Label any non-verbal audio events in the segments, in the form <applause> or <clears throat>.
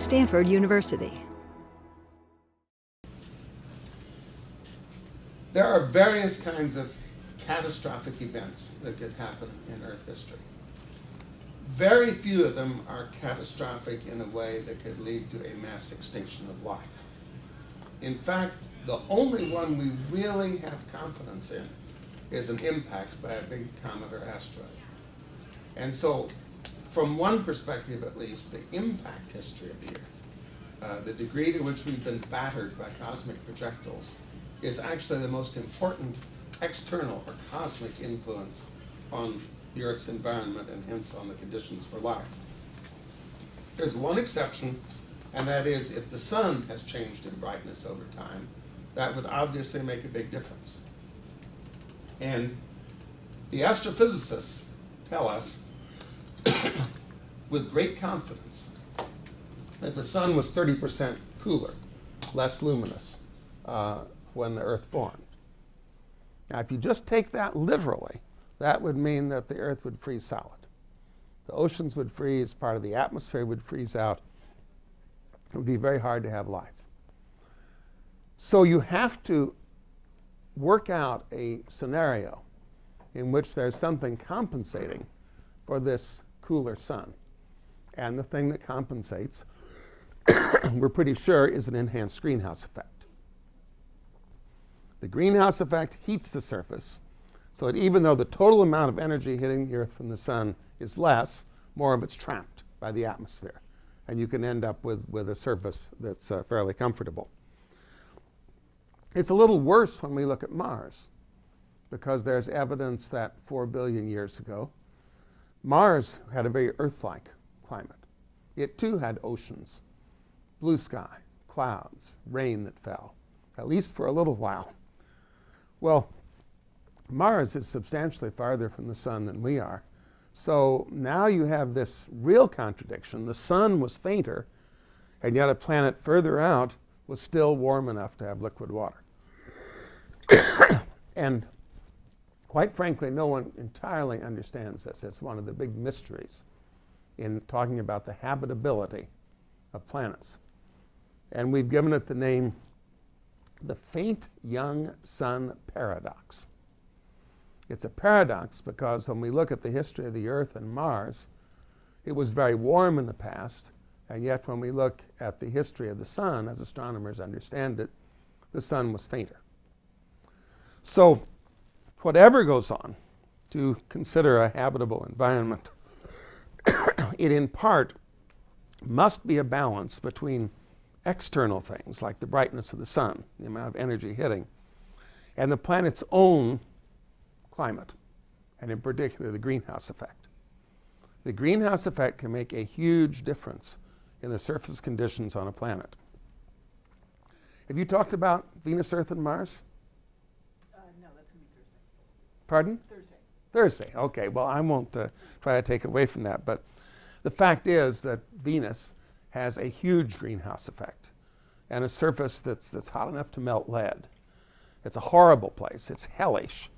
Stanford University. There are various kinds of catastrophic events that could happen in Earth history. Very few of them are catastrophic in a way that could lead to a mass extinction of life. In fact, the only one we really have confidence in is an impact by a big comet or asteroid. And so, from one perspective at least, the impact history of the Earth, uh, the degree to which we've been battered by cosmic projectiles, is actually the most important external or cosmic influence on the Earth's environment and hence on the conditions for life. There's one exception, and that is if the sun has changed in brightness over time, that would obviously make a big difference. And the astrophysicists tell us <coughs> with great confidence that the sun was 30% cooler, less luminous uh, when the Earth formed. Now, if you just take that literally, that would mean that the Earth would freeze solid. The oceans would freeze, part of the atmosphere would freeze out. It would be very hard to have life. So you have to work out a scenario in which there's something compensating for this cooler sun. And the thing that compensates, <coughs> we're pretty sure, is an enhanced greenhouse effect. The greenhouse effect heats the surface so that even though the total amount of energy hitting the Earth from the sun is less, more of it's trapped by the atmosphere. And you can end up with, with a surface that's uh, fairly comfortable. It's a little worse when we look at Mars, because there's evidence that 4 billion years ago, Mars had a very Earth like climate. It too had oceans, blue sky, clouds, rain that fell, at least for a little while. Well, Mars is substantially farther from the sun than we are. So now you have this real contradiction. The sun was fainter, and yet a planet further out was still warm enough to have liquid water. <coughs> and quite frankly, no one entirely understands this. It's one of the big mysteries in talking about the habitability of planets. And we've given it the name the faint young sun paradox. It's a paradox because when we look at the history of the Earth and Mars, it was very warm in the past, and yet when we look at the history of the sun, as astronomers understand it, the sun was fainter. So, whatever goes on to consider a habitable environment, <coughs> it in part must be a balance between external things like the brightness of the sun, the amount of energy hitting, and the planet's own climate, and in particular the greenhouse effect. The greenhouse effect can make a huge difference in the surface conditions on a planet. Have you talked about Venus, Earth, and Mars? Uh, no, that's going to be Thursday. Pardon? Thursday. Thursday. Okay, well, I won't uh, try to take away from that. But the fact is that Venus has a huge greenhouse effect and a surface that's, that's hot enough to melt lead. It's a horrible place. It's hellish.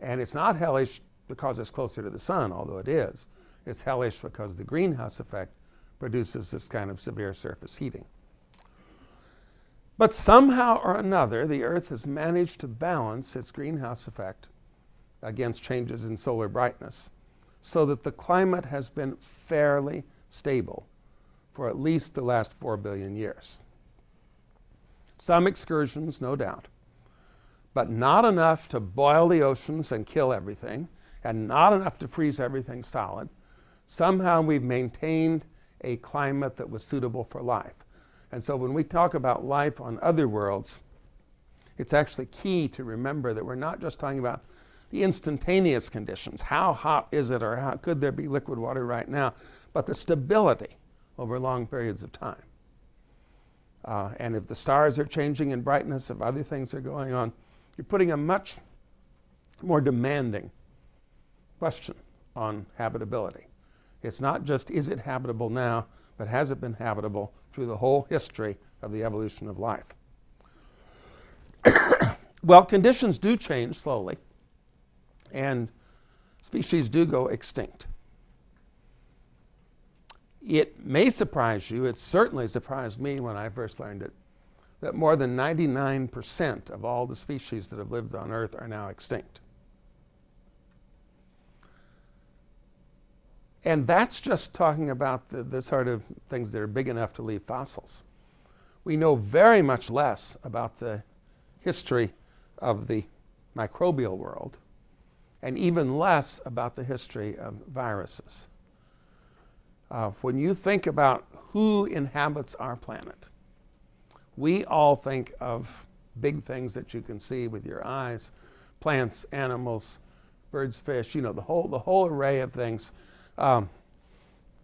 And it's not hellish because it's closer to the sun, although it is. It's hellish because the greenhouse effect produces this kind of severe surface heating. But somehow or another, the Earth has managed to balance its greenhouse effect against changes in solar brightness so that the climate has been fairly stable for at least the last 4 billion years. Some excursions, no doubt but not enough to boil the oceans and kill everything, and not enough to freeze everything solid. Somehow we've maintained a climate that was suitable for life. And so when we talk about life on other worlds, it's actually key to remember that we're not just talking about the instantaneous conditions. How hot is it, or how could there be liquid water right now? But the stability over long periods of time. Uh, and if the stars are changing in brightness, if other things are going on, you're putting a much more demanding question on habitability. It's not just is it habitable now, but has it been habitable through the whole history of the evolution of life? <coughs> well, conditions do change slowly, and species do go extinct. It may surprise you, it certainly surprised me when I first learned it, that more than 99% of all the species that have lived on Earth are now extinct. And that's just talking about the, the, sort of things that are big enough to leave fossils. We know very much less about the history of the microbial world and even less about the history of viruses. Uh, when you think about who inhabits our planet, we all think of big things that you can see with your eyes plants, animals, birds, fish, you know, the whole, the whole array of things. Um,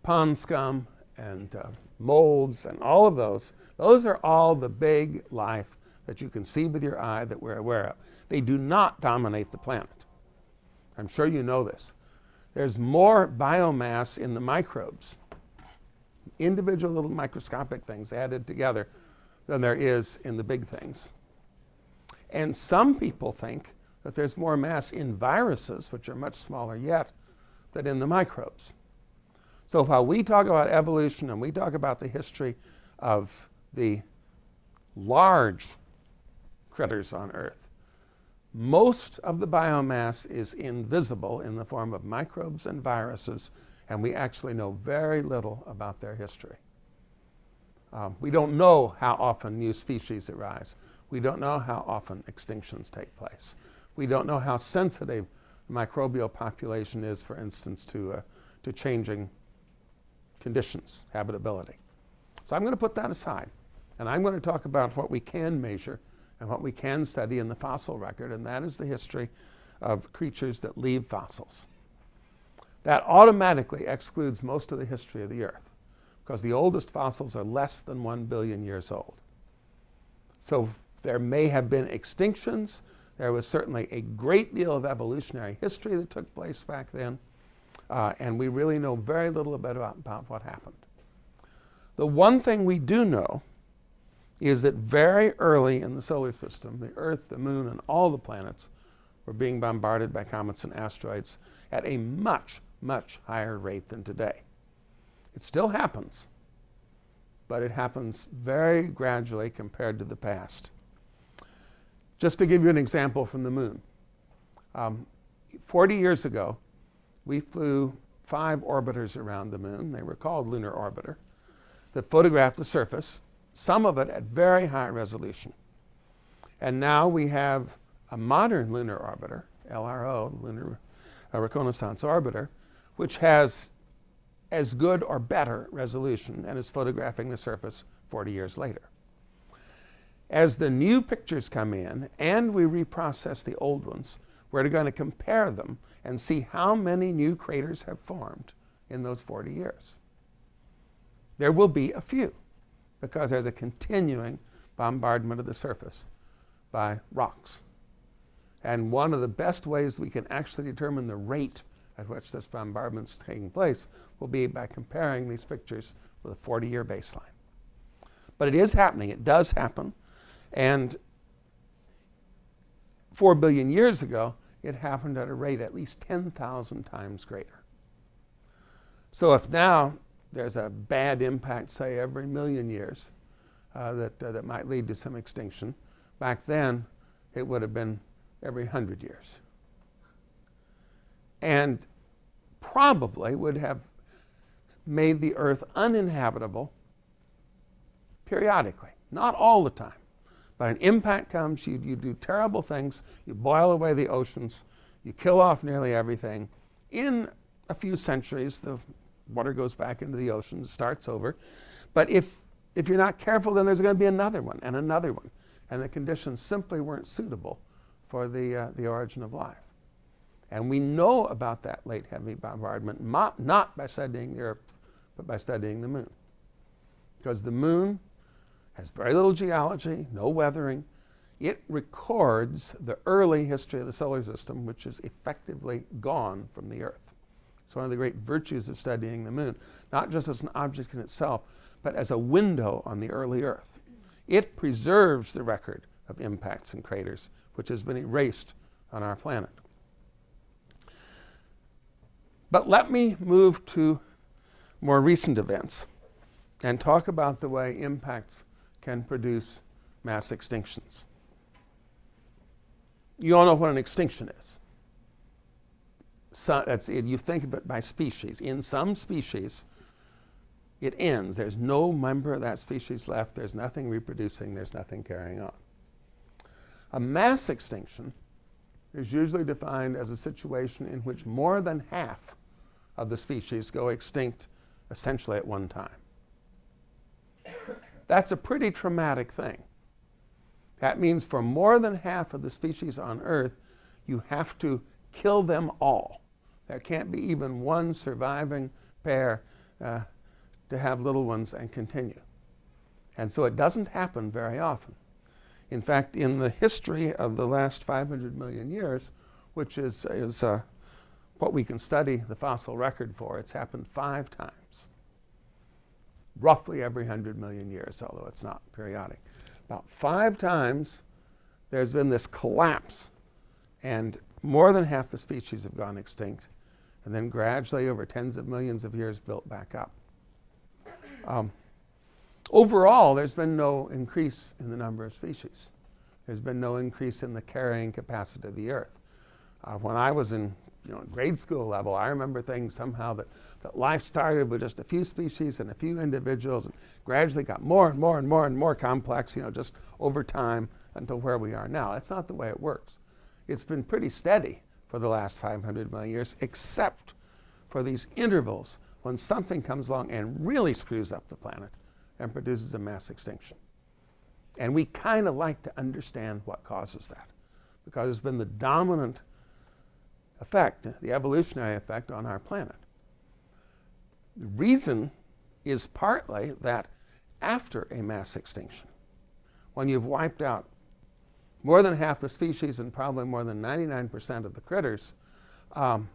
pond scum and uh, molds and all of those. Those are all the big life that you can see with your eye that we're aware of. They do not dominate the planet. I'm sure you know this. There's more biomass in the microbes, individual little microscopic things added together, than there is in the big things. And some people think that there's more mass in viruses, which are much smaller yet, than in the microbes. So while we talk about evolution and we talk about the history of the large critters on Earth, most of the biomass is invisible in the form of microbes and viruses, and we actually know very little about their history. Um, we don't know how often new species arise. We don't know how often extinctions take place. We don't know how sensitive the microbial population is, for instance, to, uh, to changing conditions, habitability. So I'm going to put that aside, and I'm going to talk about what we can measure and what we can study in the fossil record, and that is the history of creatures that leave fossils. That automatically excludes most of the history of the Earth because the oldest fossils are less than 1 billion years old. So there may have been extinctions. There was certainly a great deal of evolutionary history that took place back then, uh, and we really know very little about, about what happened. The one thing we do know is that very early in the solar system, the Earth, the Moon, and all the planets were being bombarded by comets and asteroids at a much, much higher rate than today. It still happens, but it happens very gradually compared to the past. Just to give you an example from the Moon. Um, 40 years ago, we flew five orbiters around the Moon. They were called lunar orbiter that photographed the surface some of it at very high resolution. And now we have a modern lunar orbiter, LRO, Lunar uh, Reconnaissance Orbiter, which has as good or better resolution and is photographing the surface 40 years later. As the new pictures come in and we reprocess the old ones, we're going to compare them and see how many new craters have formed in those 40 years. There will be a few because there's a continuing bombardment of the surface by rocks. And one of the best ways we can actually determine the rate at which this bombardment is taking place will be by comparing these pictures with a 40 year baseline. But it is happening, it does happen. And 4 billion years ago, it happened at a rate at least 10,000 times greater. So if now there's a bad impact, say, every million years uh, that, uh, that might lead to some extinction. Back then, it would have been every hundred years. And probably would have made the earth uninhabitable periodically, not all the time. But an impact comes, you, you do terrible things, you boil away the oceans, you kill off nearly everything. In a few centuries, the water goes back into the ocean, starts over. But if, if you're not careful, then there's going to be another one and another one. And the conditions simply weren't suitable for the, uh, the origin of life. And we know about that late heavy bombardment, not, not by studying the Earth, but by studying the moon. Because the moon has very little geology, no weathering. It records the early history of the solar system, which is effectively gone from the Earth. It's one of the great virtues of studying the moon, not just as an object in itself, but as a window on the early Earth. It preserves the record of impacts and craters, which has been erased on our planet. But let me move to more recent events and talk about the way impacts can produce mass extinctions. You all know what an extinction is. So. You think of it by species. In some species, it ends. There's no member of that species left. There's nothing reproducing. There's nothing carrying on. A mass extinction is usually defined as a situation in which more than half of the species go extinct essentially at one time. That's a pretty traumatic thing. That means for more than half of the species on Earth, you have to kill them all. There can't be even one surviving pair uh, to have little ones and continue. And so it doesn't happen very often. In fact, in the history of the last 500 million years, which is, is uh, what we can study the fossil record for, it's happened five times, roughly every 100 million years, although it's not periodic. About five times there's been this collapse, and more than half the species have gone extinct, and then gradually, over tens of millions of years, built back up. Um, overall, there's been no increase in the number of species. There's been no increase in the carrying capacity of the Earth. Uh, when I was in you know, grade school level, I remember things somehow that, that life started with just a few species and a few individuals and gradually got more and more and more and more complex, you know, just over time until where we are now. That's not the way it works. It's been pretty steady for the last 500 million years, except for these intervals when something comes along and really screws up the planet and produces a mass extinction. And we kind of like to understand what causes that because it's been the dominant effect, the evolutionary effect on our planet. The reason is partly that after a mass extinction, when you've wiped out more than half the species and probably more than 99% of the critters, um,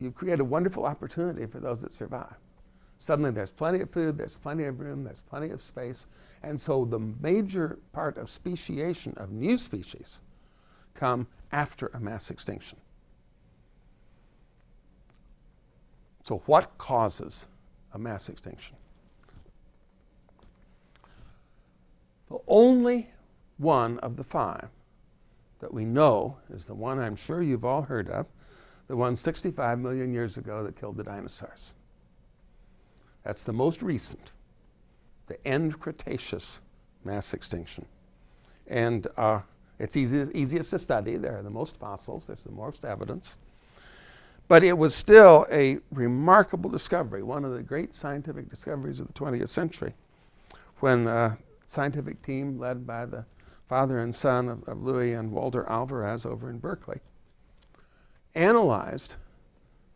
you create a wonderful opportunity for those that survive. Suddenly there's plenty of food, there's plenty of room, there's plenty of space. And so the major part of speciation of new species come after a mass extinction. So what causes a mass extinction? The only one of the five that we know is the one I'm sure you've all heard of, the one 65 million years ago that killed the dinosaurs. That's the most recent, the end Cretaceous mass extinction. And uh, it's easy, easiest to study. There are the most fossils, there's the most evidence. But it was still a remarkable discovery, one of the great scientific discoveries of the 20th century, when a scientific team led by the father and son of, of Luis and Walter Alvarez over in Berkeley analyzed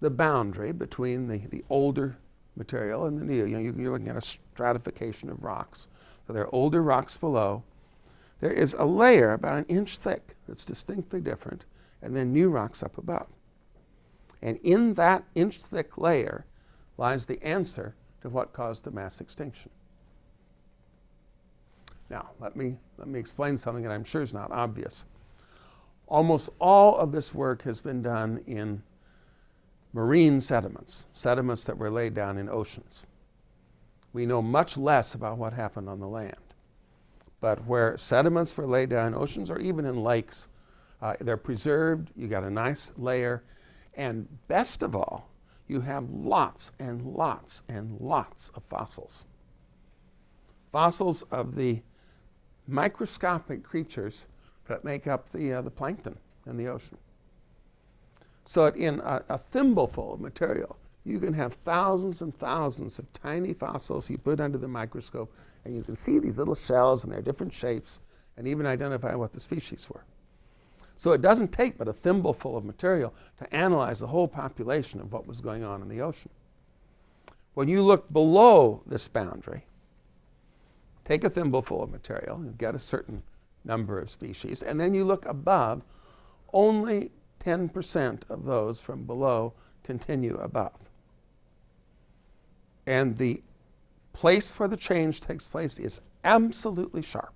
the boundary between the, the older material and the new. You know, you're looking at a stratification of rocks. So there are older rocks below. There is a layer about an inch thick that's distinctly different, and then new rocks up above. And in that inch thick layer lies the answer to what caused the mass extinction. Now, let me, let me explain something that I'm sure is not obvious. Almost all of this work has been done in marine sediments, sediments that were laid down in oceans. We know much less about what happened on the land. But where sediments were laid down in oceans or even in lakes, uh, they're preserved, you got a nice layer, and best of all, you have lots and lots and lots of fossils. Fossils of the microscopic creatures that make up the, uh, the plankton in the ocean. So in a, a thimbleful of material, you can have thousands and thousands of tiny fossils you put under the microscope, and you can see these little shells and their different shapes, and even identify what the species were. So it doesn't take but a thimbleful of material to analyze the whole population of what was going on in the ocean. When you look below this boundary, take a thimbleful of material, you get a certain number of species, and then you look above, only 10% of those from below continue above. And the place where the change takes place is absolutely sharp.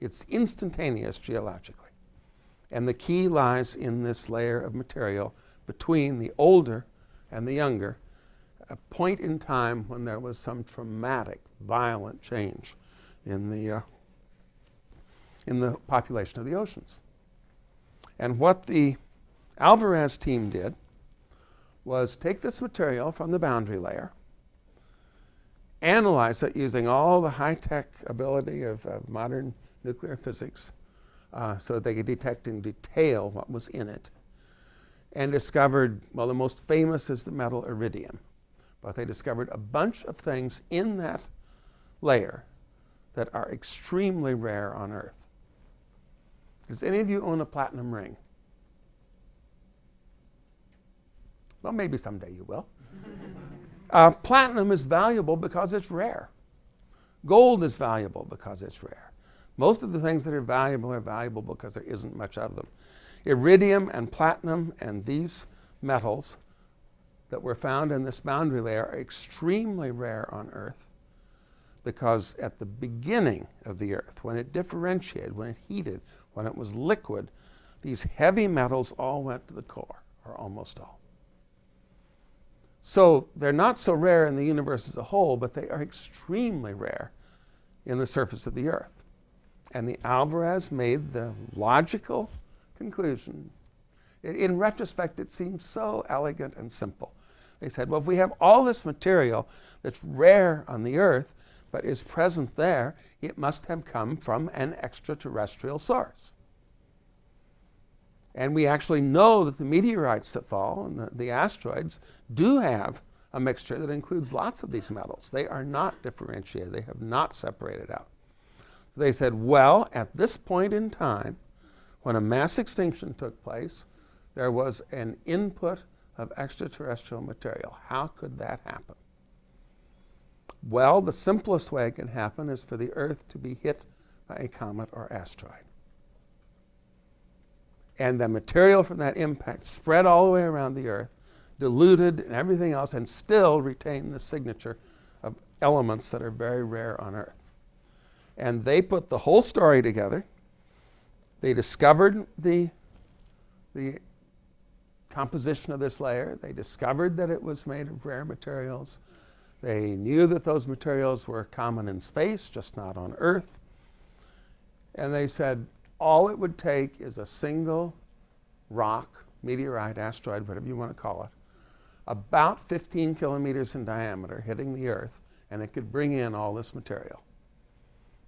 It's instantaneous geologically. And the key lies in this layer of material between the older and the younger, a point in time when there was some traumatic, violent change in the, uh, in the population of the oceans. And what the Alvarez team did was take this material from the boundary layer, analyze it using all the high tech ability of, of, modern nuclear physics uh, so that they could detect in detail what was in it, and discovered well, the most famous is the metal iridium. But they discovered a bunch of things in that layer that are extremely rare on Earth. Does any of you own a platinum ring? Well, maybe someday you will. <laughs> uh, platinum is valuable because it's rare. Gold is valuable because it's rare. Most of the things that are valuable are valuable because there isn't much of them. Iridium and platinum and these metals that were found in this boundary layer are extremely rare on Earth because at the beginning of the Earth, when it differentiated, when it heated, when it was liquid, these heavy metals all went to the core, or almost all. So they're not so rare in the universe as a whole, but they are extremely rare in the surface of the Earth. And the Alvarez made the logical conclusion. In retrospect, it seems so elegant and simple. They said, well, if we have all this material that's rare on the Earth, but is present there, it must have come from an extraterrestrial source. And we actually know that the meteorites that fall and the, the, asteroids do have a mixture that includes lots of these metals. They are not differentiated, they have not separated out. So they said, well, at this point in time, when a mass extinction took place, there was an input of extraterrestrial material. How could that happen? Well, the simplest way it can happen is for the Earth to be hit by a comet or asteroid and the material from that impact spread all the way around the Earth, diluted and everything else, and still retain the signature of elements that are very rare on Earth. And they put the whole story together. They discovered the, the composition of this layer. They discovered that it was made of rare materials. They knew that those materials were common in space, just not on Earth. And they said, all it would take is a single rock, meteorite, asteroid, whatever you want to call it, about 15 kilometers in diameter hitting the Earth, and it could bring in all this material.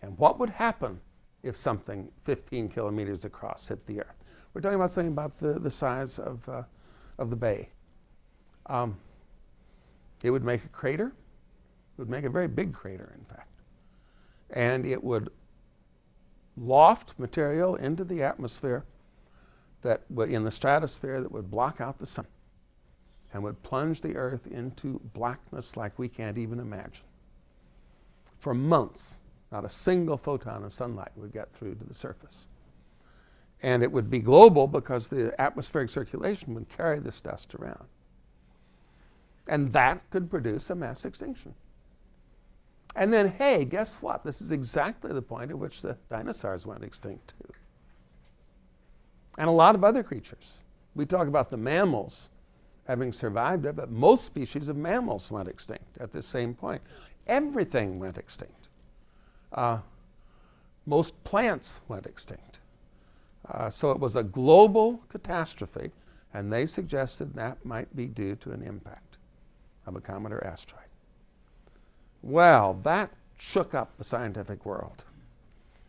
And what would happen if something 15 kilometers across hit the Earth? We're talking about something about the, the size of, uh, of the bay. Um, it would make a crater. It would make a very big crater, in fact. And it would loft material into the atmosphere that in the stratosphere that would block out the sun and would plunge the earth into blackness like we can't even imagine. For months, not a single photon of sunlight would get through to the surface. And it would be global because the atmospheric circulation would carry this dust around. And that could produce a mass extinction. And then, hey, guess what? This is exactly the point at which the dinosaurs went extinct, too. And a lot of other creatures. We talk about the mammals having survived it, but most species of mammals went extinct at this same point. Everything went extinct. Uh, most plants went extinct. Uh, so it was a global catastrophe, and they suggested that might be due to an impact of a comet or asteroid. Well, that shook up the scientific world.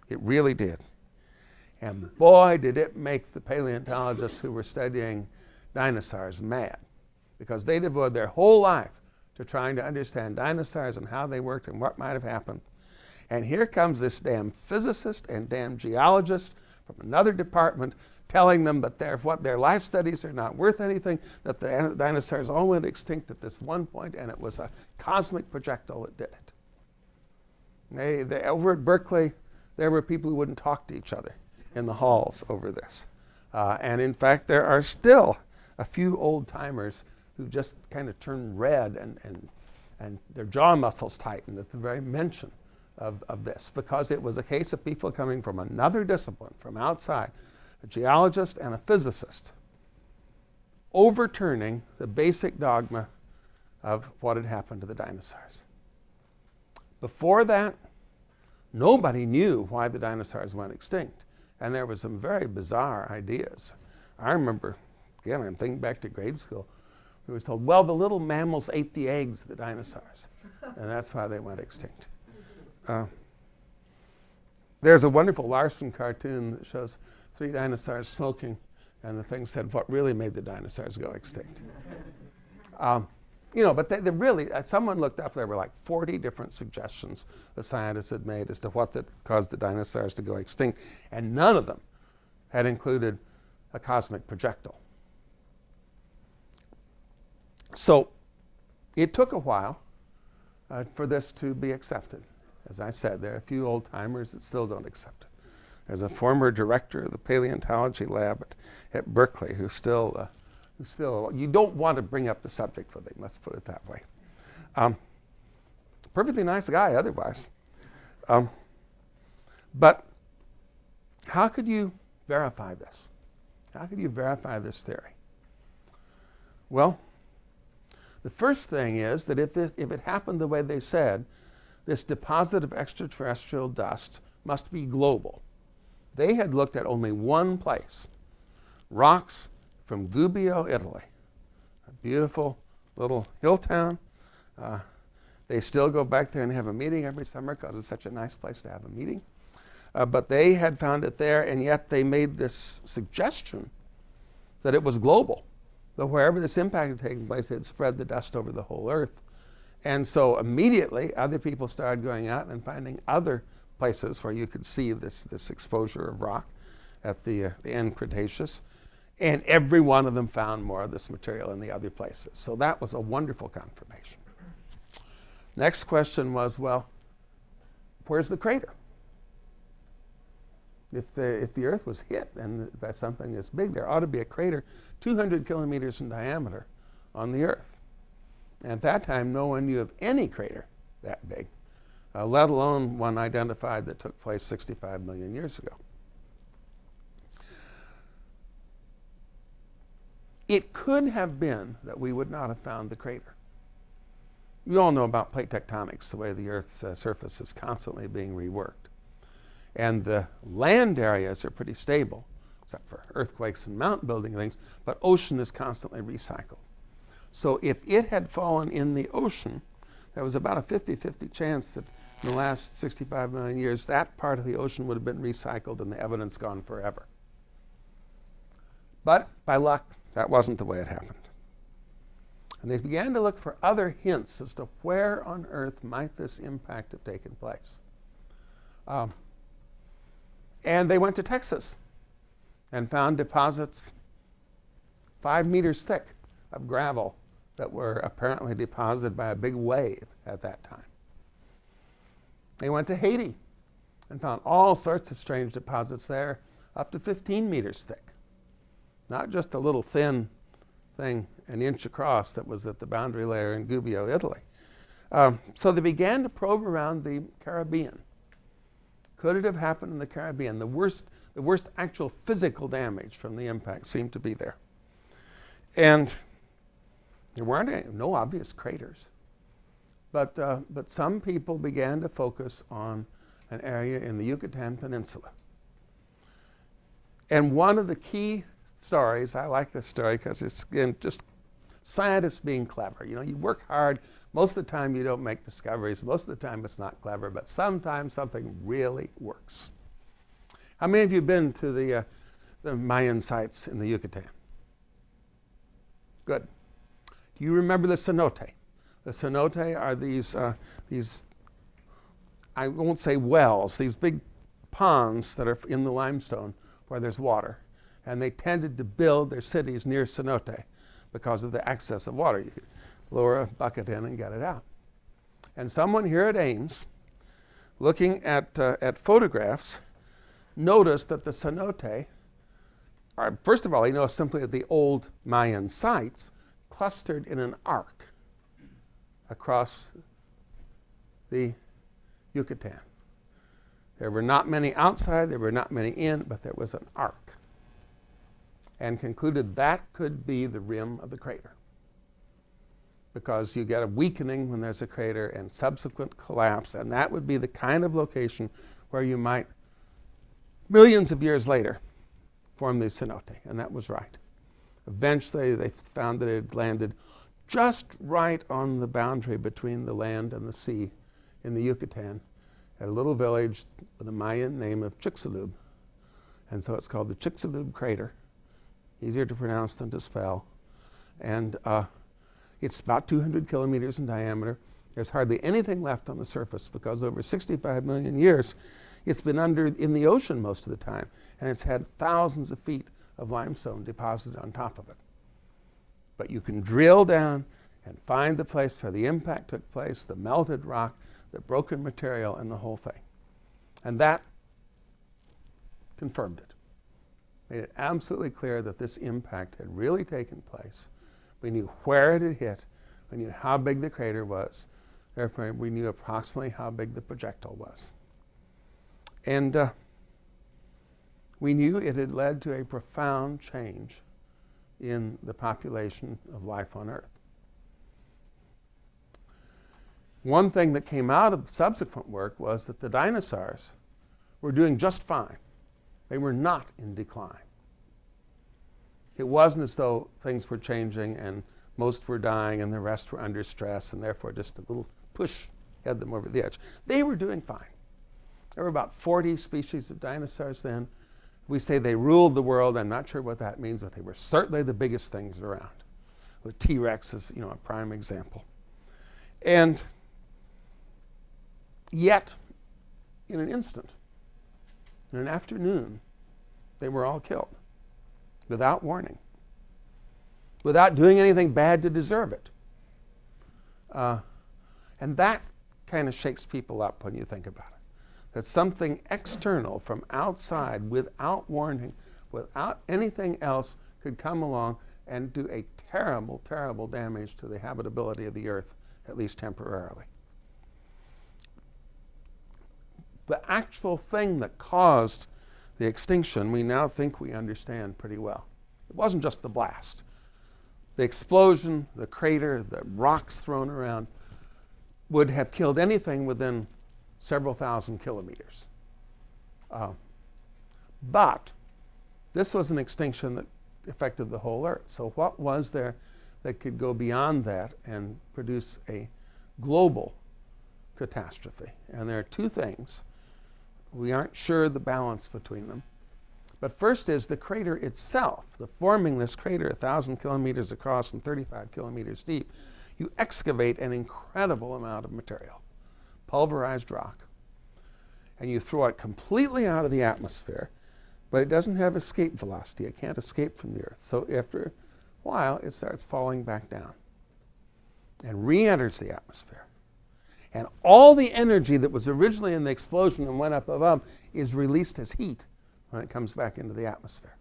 It really did. And boy, did it make the paleontologists who were studying dinosaurs mad because they devoted their whole life to trying to understand dinosaurs and how they worked and what might have happened. And here comes this damn physicist and damn geologist from another department telling them that their, what their life studies are not worth anything, that the dinosaurs all went extinct at this one point, and it was a cosmic projectile that did it. They, they, over at Berkeley, there were people who wouldn't talk to each other in the halls over this. Uh, and in fact, there are still a few old timers who just kind of turn red and, and, and their jaw muscles tighten at the very mention of, of this because it was a case of people coming from another discipline, from outside, a geologist and a physicist, overturning the basic dogma of what had happened to the dinosaurs. Before that, nobody knew why the dinosaurs went extinct. And there were some very bizarre ideas. I remember, again, I'm thinking back to grade school, we were told, well, the little mammals ate the eggs of the dinosaurs, and that's why they went extinct. Uh, there's a wonderful Larson cartoon that shows three dinosaurs smoking, and the thing said, what really made the dinosaurs go extinct? <laughs> Um, you know, but they, they really, uh, someone looked up, there were like 40 different suggestions the scientists had made as to what that caused the dinosaurs to go extinct, and none of them had included a cosmic projectile. So it took a while uh, for this to be accepted. As I said, there are a few old timers that still don't accept it. There's a former director of the paleontology lab at, at Berkeley who still, uh, who still, you don't want to bring up the subject with him, let's put it that way. Um, perfectly nice guy otherwise. Um, but how could you verify this? How could you verify this theory? Well, the first thing is that if, this, if it happened the way they said, this deposit of extraterrestrial dust must be global. They had looked at only one place rocks from Gubbio, Italy, a beautiful little hill town. Uh, they still go back there and have a meeting every summer because it's such a nice place to have a meeting. Uh, but they had found it there, and yet they made this suggestion that it was global, that wherever this impact had taken place, it had spread the dust over the whole Earth. And so immediately, other people started going out and finding other places where you could see this, this exposure of rock at the, uh, the end Cretaceous. And every one of them found more of this material in the other places. So that was a wonderful confirmation. Next question was well, where's the crater? If the, if the Earth was hit and by something this big, there ought to be a crater 200 kilometers in diameter on the Earth. At that time, no one knew of any crater that big, uh, let alone one identified that took place 65 million years ago. It could have been that we would not have found the crater. You all know about plate tectonics, the way the Earth's uh, surface is constantly being reworked. And the land areas are pretty stable, except for earthquakes and mountain building things, but ocean is constantly recycled. So if it had fallen in the ocean, there was about a 50-50 chance that in the last 65 million years, that part of the ocean would have been recycled and the evidence gone forever. But by luck, that wasn't the way it happened. And they began to look for other hints as to where on earth might this impact have taken place. Um, and they went to Texas and found deposits five meters thick of gravel that were apparently deposited by a big wave at that time. They went to Haiti and found all sorts of strange deposits there, up to 15 meters thick. Not just a little thin thing an inch across that was at the boundary layer in Gubbio, Italy. Um, so they began to probe around the Caribbean. Could it have happened in the Caribbean? The worst, the worst actual physical damage from the impact seemed to be there. And there weren't any, no obvious craters. But, uh, but some people began to focus on an area in the Yucatan Peninsula. And one of the key stories, I like this story because it's again, just scientists being clever. You know, you work hard. Most of the time you don't make discoveries. Most of the time it's not clever, but sometimes something really works. How many of you have been to the, uh, the Mayan sites in the Yucatan? Good. Do you remember the cenote? The cenote are these, uh, these, I won't say wells, these big ponds that are in the limestone where there's water. And they tended to build their cities near cenote because of the access of water. You could lower a bucket in and get it out. And someone here at Ames, looking at, uh, at photographs, noticed that the cenote, are, first of all, he noticed simply the old Mayan sites, clustered in an arc across the Yucatan. There were not many outside, there were not many in, but there was an arc. and concluded that could be the rim of the crater. Because you get a weakening when there's a crater and subsequent collapse, and that would be the kind of location where you might, millions of years later, form the cenote, and that was right. Eventually, they found that it had landed just right on the boundary between the land and the sea in the Yucatan at a little village with a Mayan name of Chicxulub. And so it's called the Chicxulub crater. Easier to pronounce than to spell. And uh, it's about 200 kilometers in diameter. There's hardly anything left on the surface because over 65 million years, it's been under in the ocean most of the time, and it's had thousands of feet of limestone deposited on top of it. But you can drill down and find the place where the impact took place, the melted rock, the broken material, and the whole thing. And that confirmed it. Made it absolutely clear that this impact had really taken place. We knew where it had hit. We knew how big the crater was. Therefore, we knew approximately how big the projectile was. And uh, we knew it had led to a profound change in the population of life on Earth. One thing that came out of the subsequent work was that the dinosaurs were doing just fine. They were not in decline. It wasn't as though things were changing and most were dying and the rest were under stress and therefore just a little push had them over the edge. They were doing fine. There were about 40 species of dinosaurs then. We say they ruled the world. I'm not sure what that means, but they were certainly the biggest things around. The T-Rex is, you know, a prime example. And yet, in an instant, in an afternoon, they were all killed without warning, without doing anything bad to deserve it. Uh, and that kind of shakes people up when you think about it that something external from outside, without warning, without anything else, could come along and do a terrible, terrible damage to the habitability of the earth, at least temporarily. The actual thing that caused the extinction, we now think we understand pretty well. It wasn't just the blast. The explosion, the crater, the rocks thrown around would have killed anything within several thousand kilometers. Uh, but this was an extinction that affected the whole Earth. So, what was there that could go beyond that and produce a global catastrophe? And there are two things. We aren't sure the balance between them. But first is the crater itself, the forming this crater 1,000 kilometers across and 35 kilometers deep. You excavate an incredible amount of material pulverized rock, and you throw it completely out of the atmosphere, but it doesn't have escape velocity. It can't escape from the Earth. So after a while, it starts falling back down and re enters the atmosphere. And all the energy that was originally in the explosion and went up above is released as heat when it comes back into the atmosphere.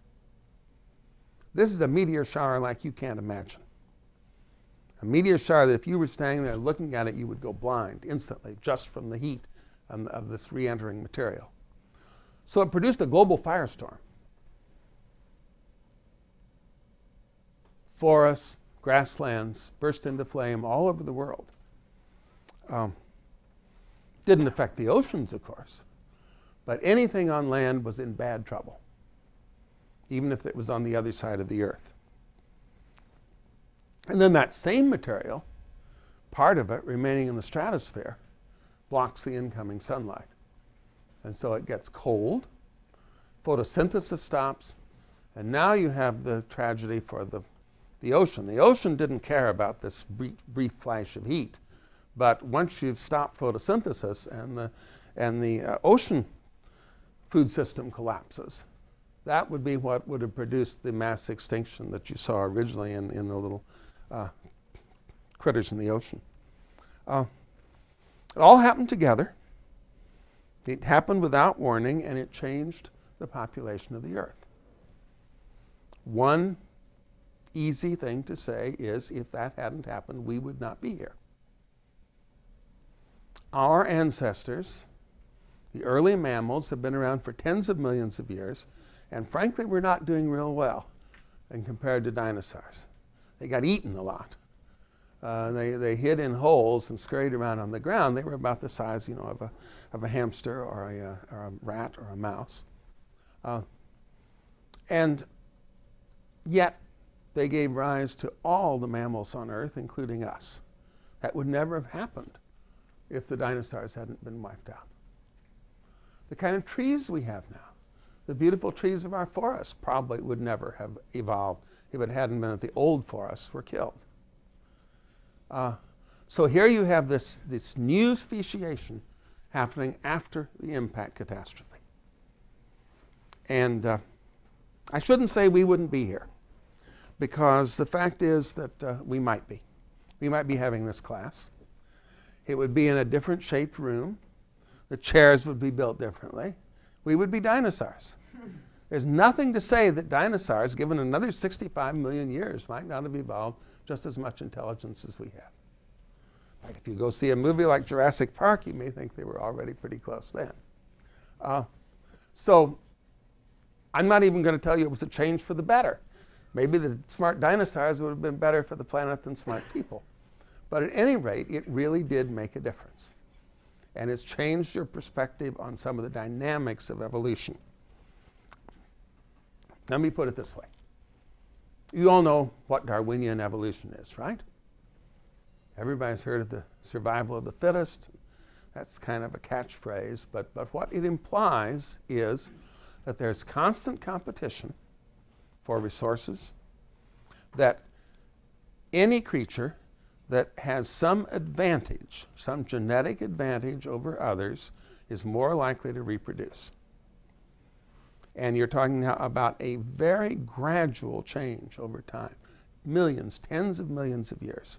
This is a meteor shower like you can't imagine. A meteor shower that if you were standing there looking at it, you would go blind instantly just from the heat of this re entering material. So it produced a global firestorm. Forests, grasslands burst into flame all over the world. Um, didn't affect the oceans, of course, but anything on land was in bad trouble, even if it was on the other side of the earth. And then that same material, part of it remaining in the stratosphere, blocks the incoming sunlight. And so it gets cold, photosynthesis stops, and now you have the tragedy for the, the ocean. The ocean didn't care about this brief, brief flash of heat, but once you've stopped photosynthesis and the, and the uh, ocean food system collapses, that would be what would have produced the mass extinction that you saw originally in, in the little uh, critters in the ocean. Uh, it all happened together. It happened without warning, and it changed the population of the earth. One easy thing to say is if that hadn't happened, we would not be here. Our ancestors, the early mammals, have been around for tens of millions of years, and frankly, we're not doing real well. compared to dinosaurs. They got eaten a lot. Uh, they, they hid in holes and scurried around on the ground. They were about the size, you know, of a, of a hamster or a, uh, or a rat or a mouse. Uh, and yet, they gave rise to all the mammals on Earth, including us. That would never have happened if the dinosaurs hadn't been wiped out. The kind of trees we have now, the beautiful trees of our forests, probably would never have evolved if it hadn't been that the old forests were killed. Uh, so here you have this, this new speciation happening after the impact catastrophe. And uh, I shouldn't say we wouldn't be here, because the fact is that uh, we might be. We might be having this class. It would be in a different shaped room. The chairs would be built differently. We would be dinosaurs. <laughs> There's nothing to say that dinosaurs, given another 65 million years, might not have evolved just as much intelligence as we have. Like if you go see a movie like Jurassic Park, you may think they were already pretty close then. Uh, so I'm not even going to tell you it was a change for the better. Maybe the smart dinosaurs would have been better for the planet than smart people. But at any rate, it really did make a difference. And it's changed your perspective on some of the dynamics of evolution. Let me put it this way you all know what Darwinian evolution is, right? Everybody's heard of the survival of the fittest. That's kind of a catchphrase, but, but what it implies is that there's constant competition for resources, that any creature that has some advantage, some genetic advantage over others, is more likely to reproduce. And you're talking about a very gradual change over time millions, tens of millions of years.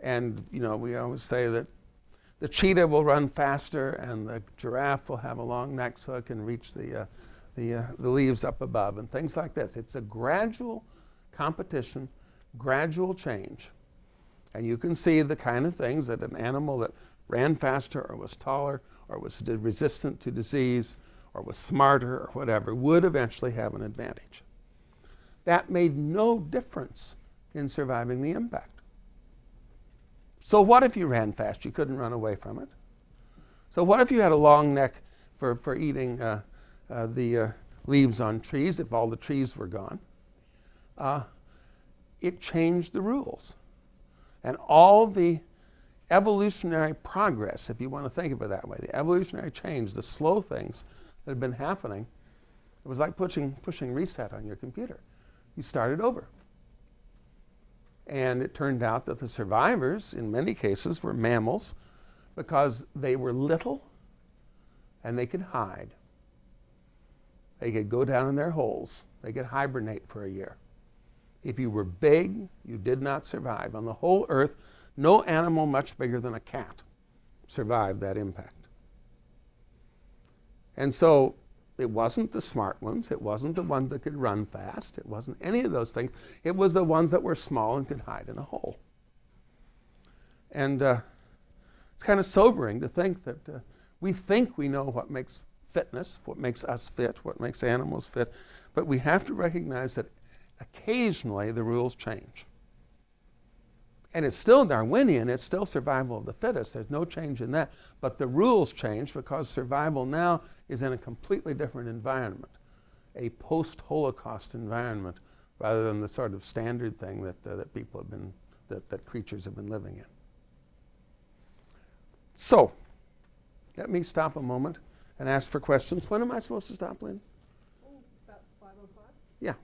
And, you know, we always say that the cheetah will run faster and the giraffe will have a long neck so it can reach the, uh, the, uh, the leaves up above and things like this. It's a gradual competition, gradual change. And you can see the kind of things that an animal that ran faster or was taller or was resistant to disease or was smarter or whatever would eventually have an advantage. That made no difference in surviving the impact. So, what if you ran fast? You couldn't run away from it. So, what if you had a long neck for, for eating uh, uh, the uh, leaves on trees if all the trees were gone? Uh, it changed the rules. And all the evolutionary progress, if you want to think of it that way, the evolutionary change, the slow things that had been happening, it was like pushing, pushing reset on your computer. You started over. And it turned out that the survivors, in many cases, were mammals because they were little and they could hide. They could go down in their holes. They could hibernate for a year. If you were big, you did not survive. On the whole earth, no animal much bigger than a cat survived that impact. And so it wasn't the smart ones. It wasn't the ones that could run fast. It wasn't any of those things. It was the ones that were small and could hide in a hole. And uh, it's kind of sobering to think that uh, we think we know what makes fitness, what makes us fit, what makes animals fit, but we have to recognize that occasionally the rules change. And it's still Darwinian, it's still survival of the fittest. There's no change in that. But the rules change because survival now is in a completely different environment, a post Holocaust environment, rather than the sort of standard thing that, uh, that people have been, that, that creatures have been living in. So, let me stop a moment and ask for questions. When am I supposed to stop, Lynn? Oh, about o'clock. Yeah.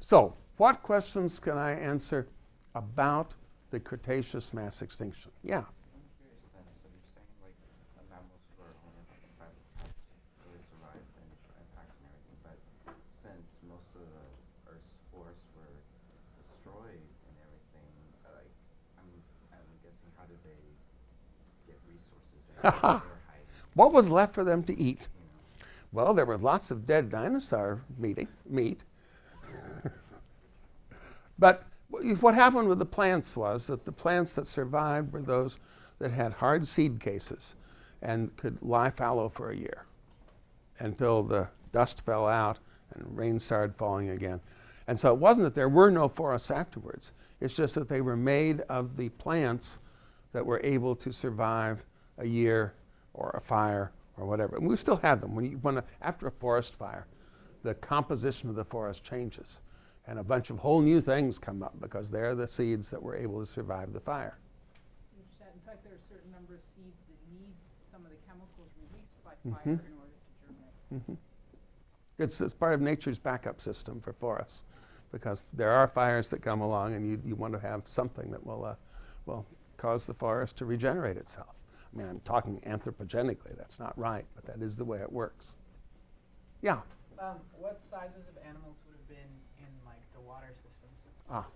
So, what questions can I answer about the Cretaceous mass extinction. Yeah. I'm curious then, so you're saying like mammals were only about the size of really survived the initial impact and everything, but since most of Earth's forests were destroyed and everything, I'm, I'm guessing how did they get resources? They <laughs> What was left for them to eat? Well, there was lots of dead dinosaur meaty, meat. <laughs> but what happened with the plants was that the plants that survived were those that had hard seed cases and could lie fallow for a year until the dust fell out and rain started falling again. And so it wasn't that there were no forests afterwards. It's just that they were made of the plants that were able to survive a year or a fire or whatever. And we still have them. When, you, when a, after a forest fire, the composition of the forest changes, and a bunch of whole new things come up because they're the seeds that were able to survive the fire. In fact, there are a certain number of seeds that need some of the chemicals released by Mhm. fire in order to germinate. Mhm. It's, it's part of nature's backup system for forests because there are fires that come along and you, you want to have something that will, uh, will cause the forest to regenerate itself. I mean, I'm talking anthropogenically, that's not right, but that is the way it works. Yeah. Um, what sizes of animals would have been in like the water systems? Ah.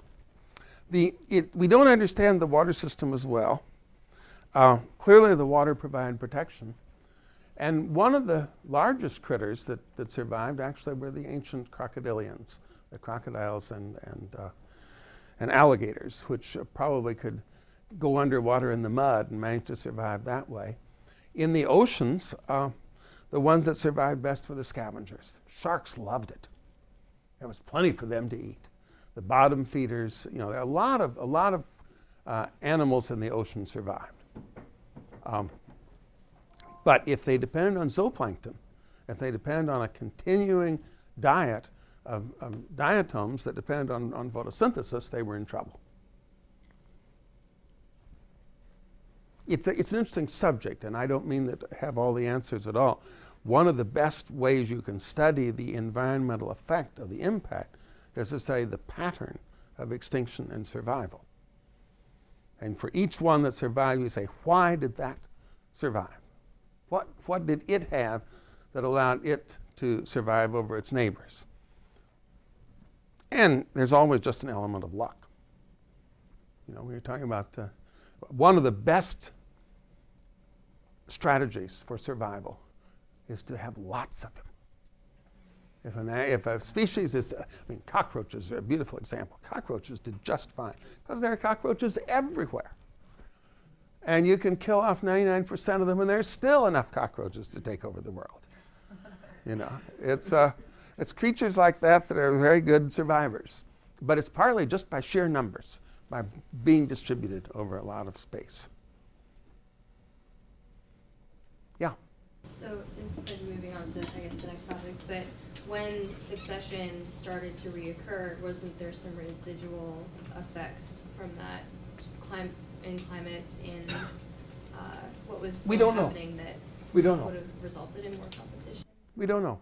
The, it, we don't understand the water system as well. Uh, clearly, the water provided protection. And one of the largest critters that, that survived actually were the ancient crocodilians, the crocodiles and, and, uh, and alligators, which probably could go underwater in the mud and manage to survive that way. In the oceans, uh, the ones that survived best were the scavengers. Sharks loved it. There was plenty for them to eat. The bottom feeders, you know, a lot of a lot of uh, animals in the ocean survived. Um, but if they depended on zooplankton, if they depended on a continuing diet of, of diatoms that depended on, on photosynthesis, they were in trouble. It's, a, it's an interesting subject, and I don't mean that to have all the answers at all. One of the best ways you can study the environmental effect of the impact is to study the pattern of extinction and survival. And for each one that survived, you say, why did that survive? What, what did it have that allowed it to survive over its neighbors? And there's always just an element of luck. You know, we were talking about uh, one of the best strategies for survival is to have lots of. If, an, a- if a species is, I mean, cockroaches are a beautiful example. Cockroaches did just fine because there are cockroaches everywhere. And you can kill off 99% of them, and there's still enough cockroaches to take over the world. You know, it's, uh, it's creatures like that that are very good survivors. But it's partly just by sheer numbers, by being distributed over a lot of space. Yeah. So on to, I guess, the next topic, but when succession started to reoccur, wasn't there some residual effects from that just clim- in climate and uh, what was We don't know. happening that We don't know. would have resulted in more competition? We don't know.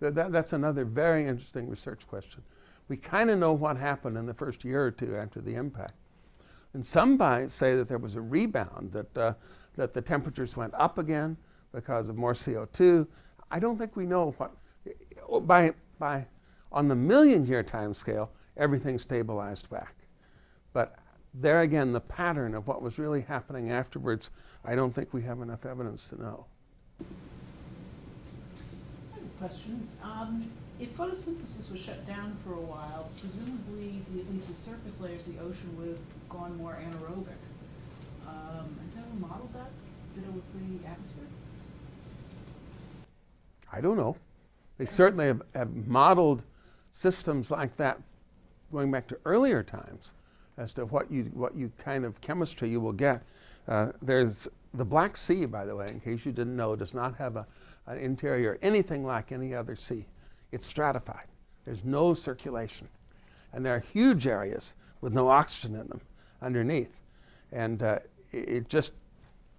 That, that, that's another very interesting research question. We kind of know what happened in the first year or two after the impact. And some say that there was a rebound, that, uh, that the temperatures went up again because of more CO2. I don't think we know what, oh, by, by, on the million year time scale, everything stabilized back. But there again, the pattern of what was really happening afterwards, I don't think we have enough evidence to know. Question. Um, if photosynthesis was shut down for a while, presumably the, at least the surface layers, of the ocean would have gone more anaerobic. Um, has anyone modeled that? Did it with the atmosphere? I don't know. They certainly have, have modeled systems like that going back to earlier times as to what you, what you kind of chemistry you will get. Uh, there's the Black Sea, by the way, in case you didn't know, does not have a, an interior anything like any other sea. It's stratified. There's no circulation. And there are huge areas with no oxygen in them underneath. And uh, it, it just,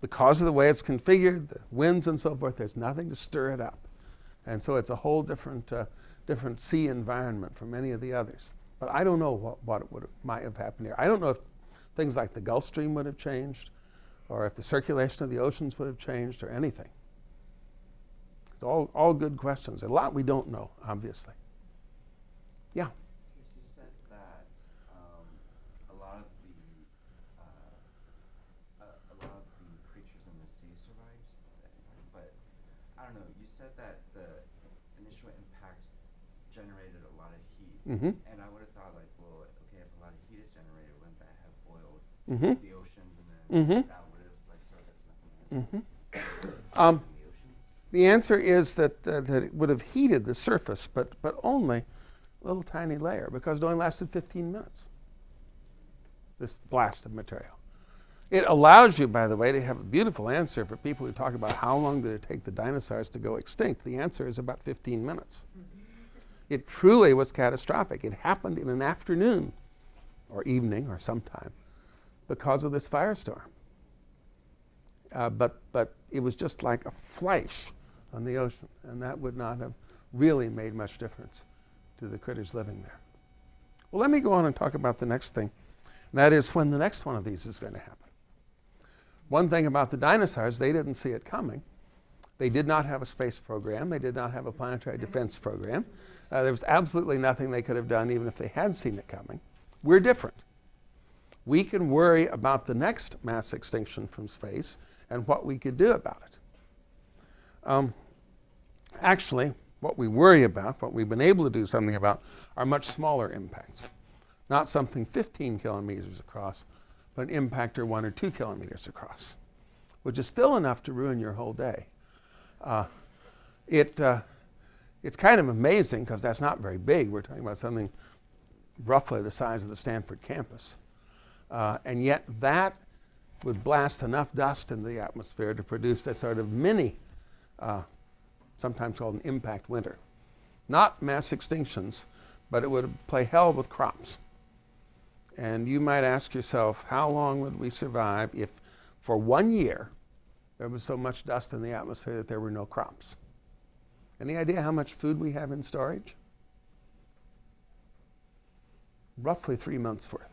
because of the way it's configured, the winds and so forth, there's nothing to stir it up. And so it's a whole different, uh, different sea environment from any of the others. But I don't know what, what would might have happened here. I don't know if things like the Gulf Stream would have changed, or if the circulation of the oceans would have changed, or anything. It's all, all good questions. A lot we don't know, obviously. Yeah. Because you said that um, a lot of the uh, a, a lot of the creatures in the sea survived, but I don't know. You said that the initial impact generated a lot of heat, Mm-hmm. and I would have thought like, well, okay, if a lot of heat is generated, wouldn't that have boiled Mm-hmm. the oceans, and then Mhm. that would have like sort of Mm-hmm. Um, the? <coughs> The answer is that, uh, that it would have heated the surface, but, but only, a little tiny layer because it only lasted 15 minutes. This blast of material. It allows you, by the way, to have a beautiful answer for people who talk about how long did it take the dinosaurs to go extinct. The answer is about 15 minutes. It truly was catastrophic. It happened in an afternoon or evening or sometime because of this firestorm. Uh, but, but it was just like a flash on the ocean, and that would not have really made much difference to the critters living there. Well, let me go on and talk about the next thing. That is when the next one of these is going to happen. One thing about the dinosaurs, they didn't see it coming. They did not have a space program. They did not have a planetary defense program. Uh, there was absolutely nothing they could have done even if they had seen it coming. We're different. We can worry about the next mass extinction from space and what we could do about it. Um, actually, what we worry about, what we've been able to do something about, are much smaller impacts. Not something 15 kilometers across, but an impactor one or two kilometers across, which is still enough to ruin your whole day. Uh, it, uh, it's kind of amazing because that's not very big. We're talking about something roughly the size of the Stanford campus. Uh, and yet that would blast enough dust into the atmosphere to produce a sort of mini, uh, sometimes called an impact winter. Not mass extinctions, but it would play hell with crops. And you might ask yourself, how long would we survive if for one year there was so much dust in the atmosphere that there were no crops? Any idea how much food we have in storage? Roughly three months worth.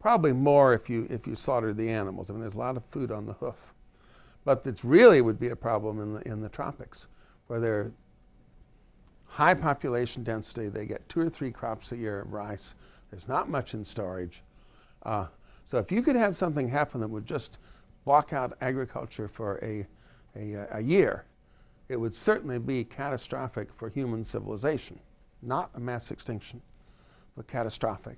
Probably more if you if you slaughtered the animals. I mean, there's a lot of food on the hoof, but it really would be a problem in the in the tropics, where there high population density. They get two or three crops a year of rice. There's not much in storage. Uh, so if you could have something happen that would just block out agriculture for a, a, a year, it would certainly be catastrophic for human civilization. Not a mass extinction, but catastrophic.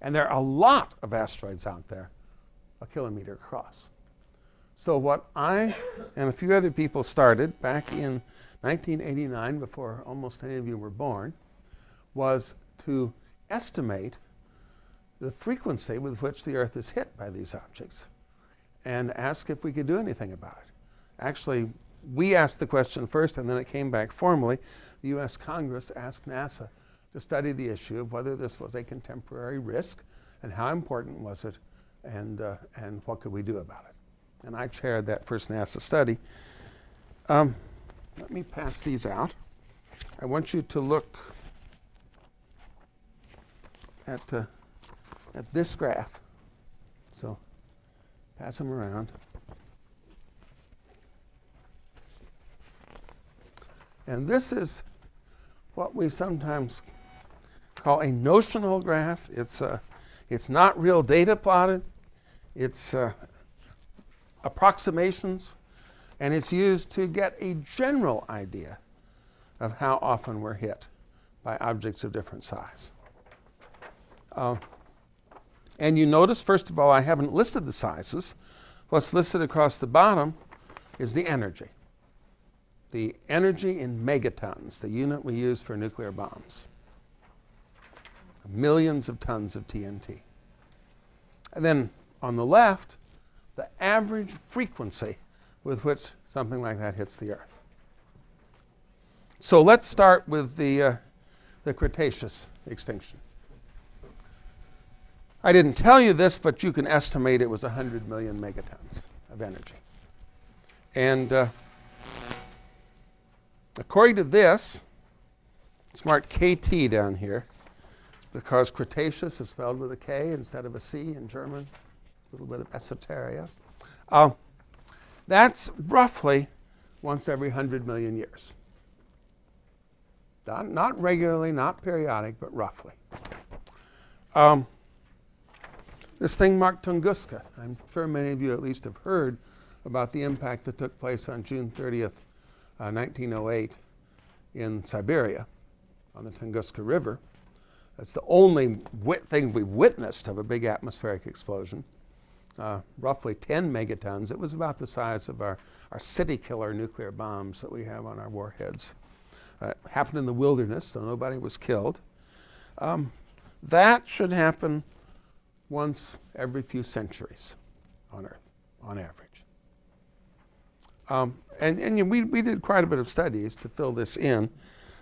And there are a lot of asteroids out there, a kilometer across. So what I and a few other people started back in 1989, before almost any of you were born, was to estimate the frequency with which the Earth is hit by these objects and ask if we could do anything about it. Actually, we asked the question first, and then it came back formally. The US Congress asked NASA to study the issue of whether this was a contemporary risk and how important was it and, uh, and what could we do about it. And I chaired that first NASA study. Um, let me pass these out. I want you to look at, uh, at this graph. Pass them around. And this is what we sometimes call a notional graph. It's, uh, it's not real data plotted. It's uh, approximations and it's used to get a general idea of how often we're hit by objects of different size. Uh, and you notice, first of all, I haven't listed the sizes. What's listed across the bottom is the energy. The energy in megatons, the unit we use for nuclear bombs. Millions of tons of TNT. And then on the left, the average frequency with which something like that hits the Earth. So let's start with the, uh, the Cretaceous extinction. I didn't tell you this, but you can estimate it was 100 million megatons of energy. And uh, according to this, it's marked KT down here, It's because Cretaceous is spelled with a K instead of a C in German, a little bit of esoteria. Uh, that's roughly once every 100 million years. Not, not regularly, not periodic, but roughly. Um, this thing marked Tunguska. I'm sure many of you at least have heard about the impact that took place on June 30th, uh, 1908 in Siberia on the Tunguska River. That's the only thing we've witnessed of a big atmospheric explosion uh, roughly 10 megatons. It was about the size of our, our city killer nuclear bombs that we have on our warheads. Uh, happened in the wilderness, so nobody was killed. Um, that should happen once every few centuries on Earth, on average. Um, and and you know, we, we did quite a bit of studies to fill this in.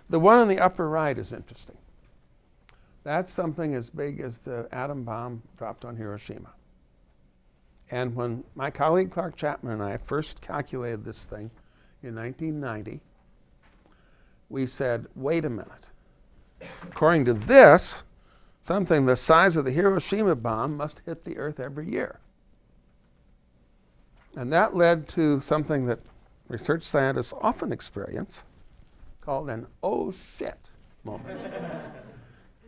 The one on the upper right is interesting. That's something as big as the atom bomb dropped on Hiroshima. And when my colleague Clark Chapman and I first calculated this thing in 1990, we said, wait a minute. According to this, something the size of the Hiroshima bomb must hit the Earth every year. And that led to something that research scientists often experience called an oh shit moment.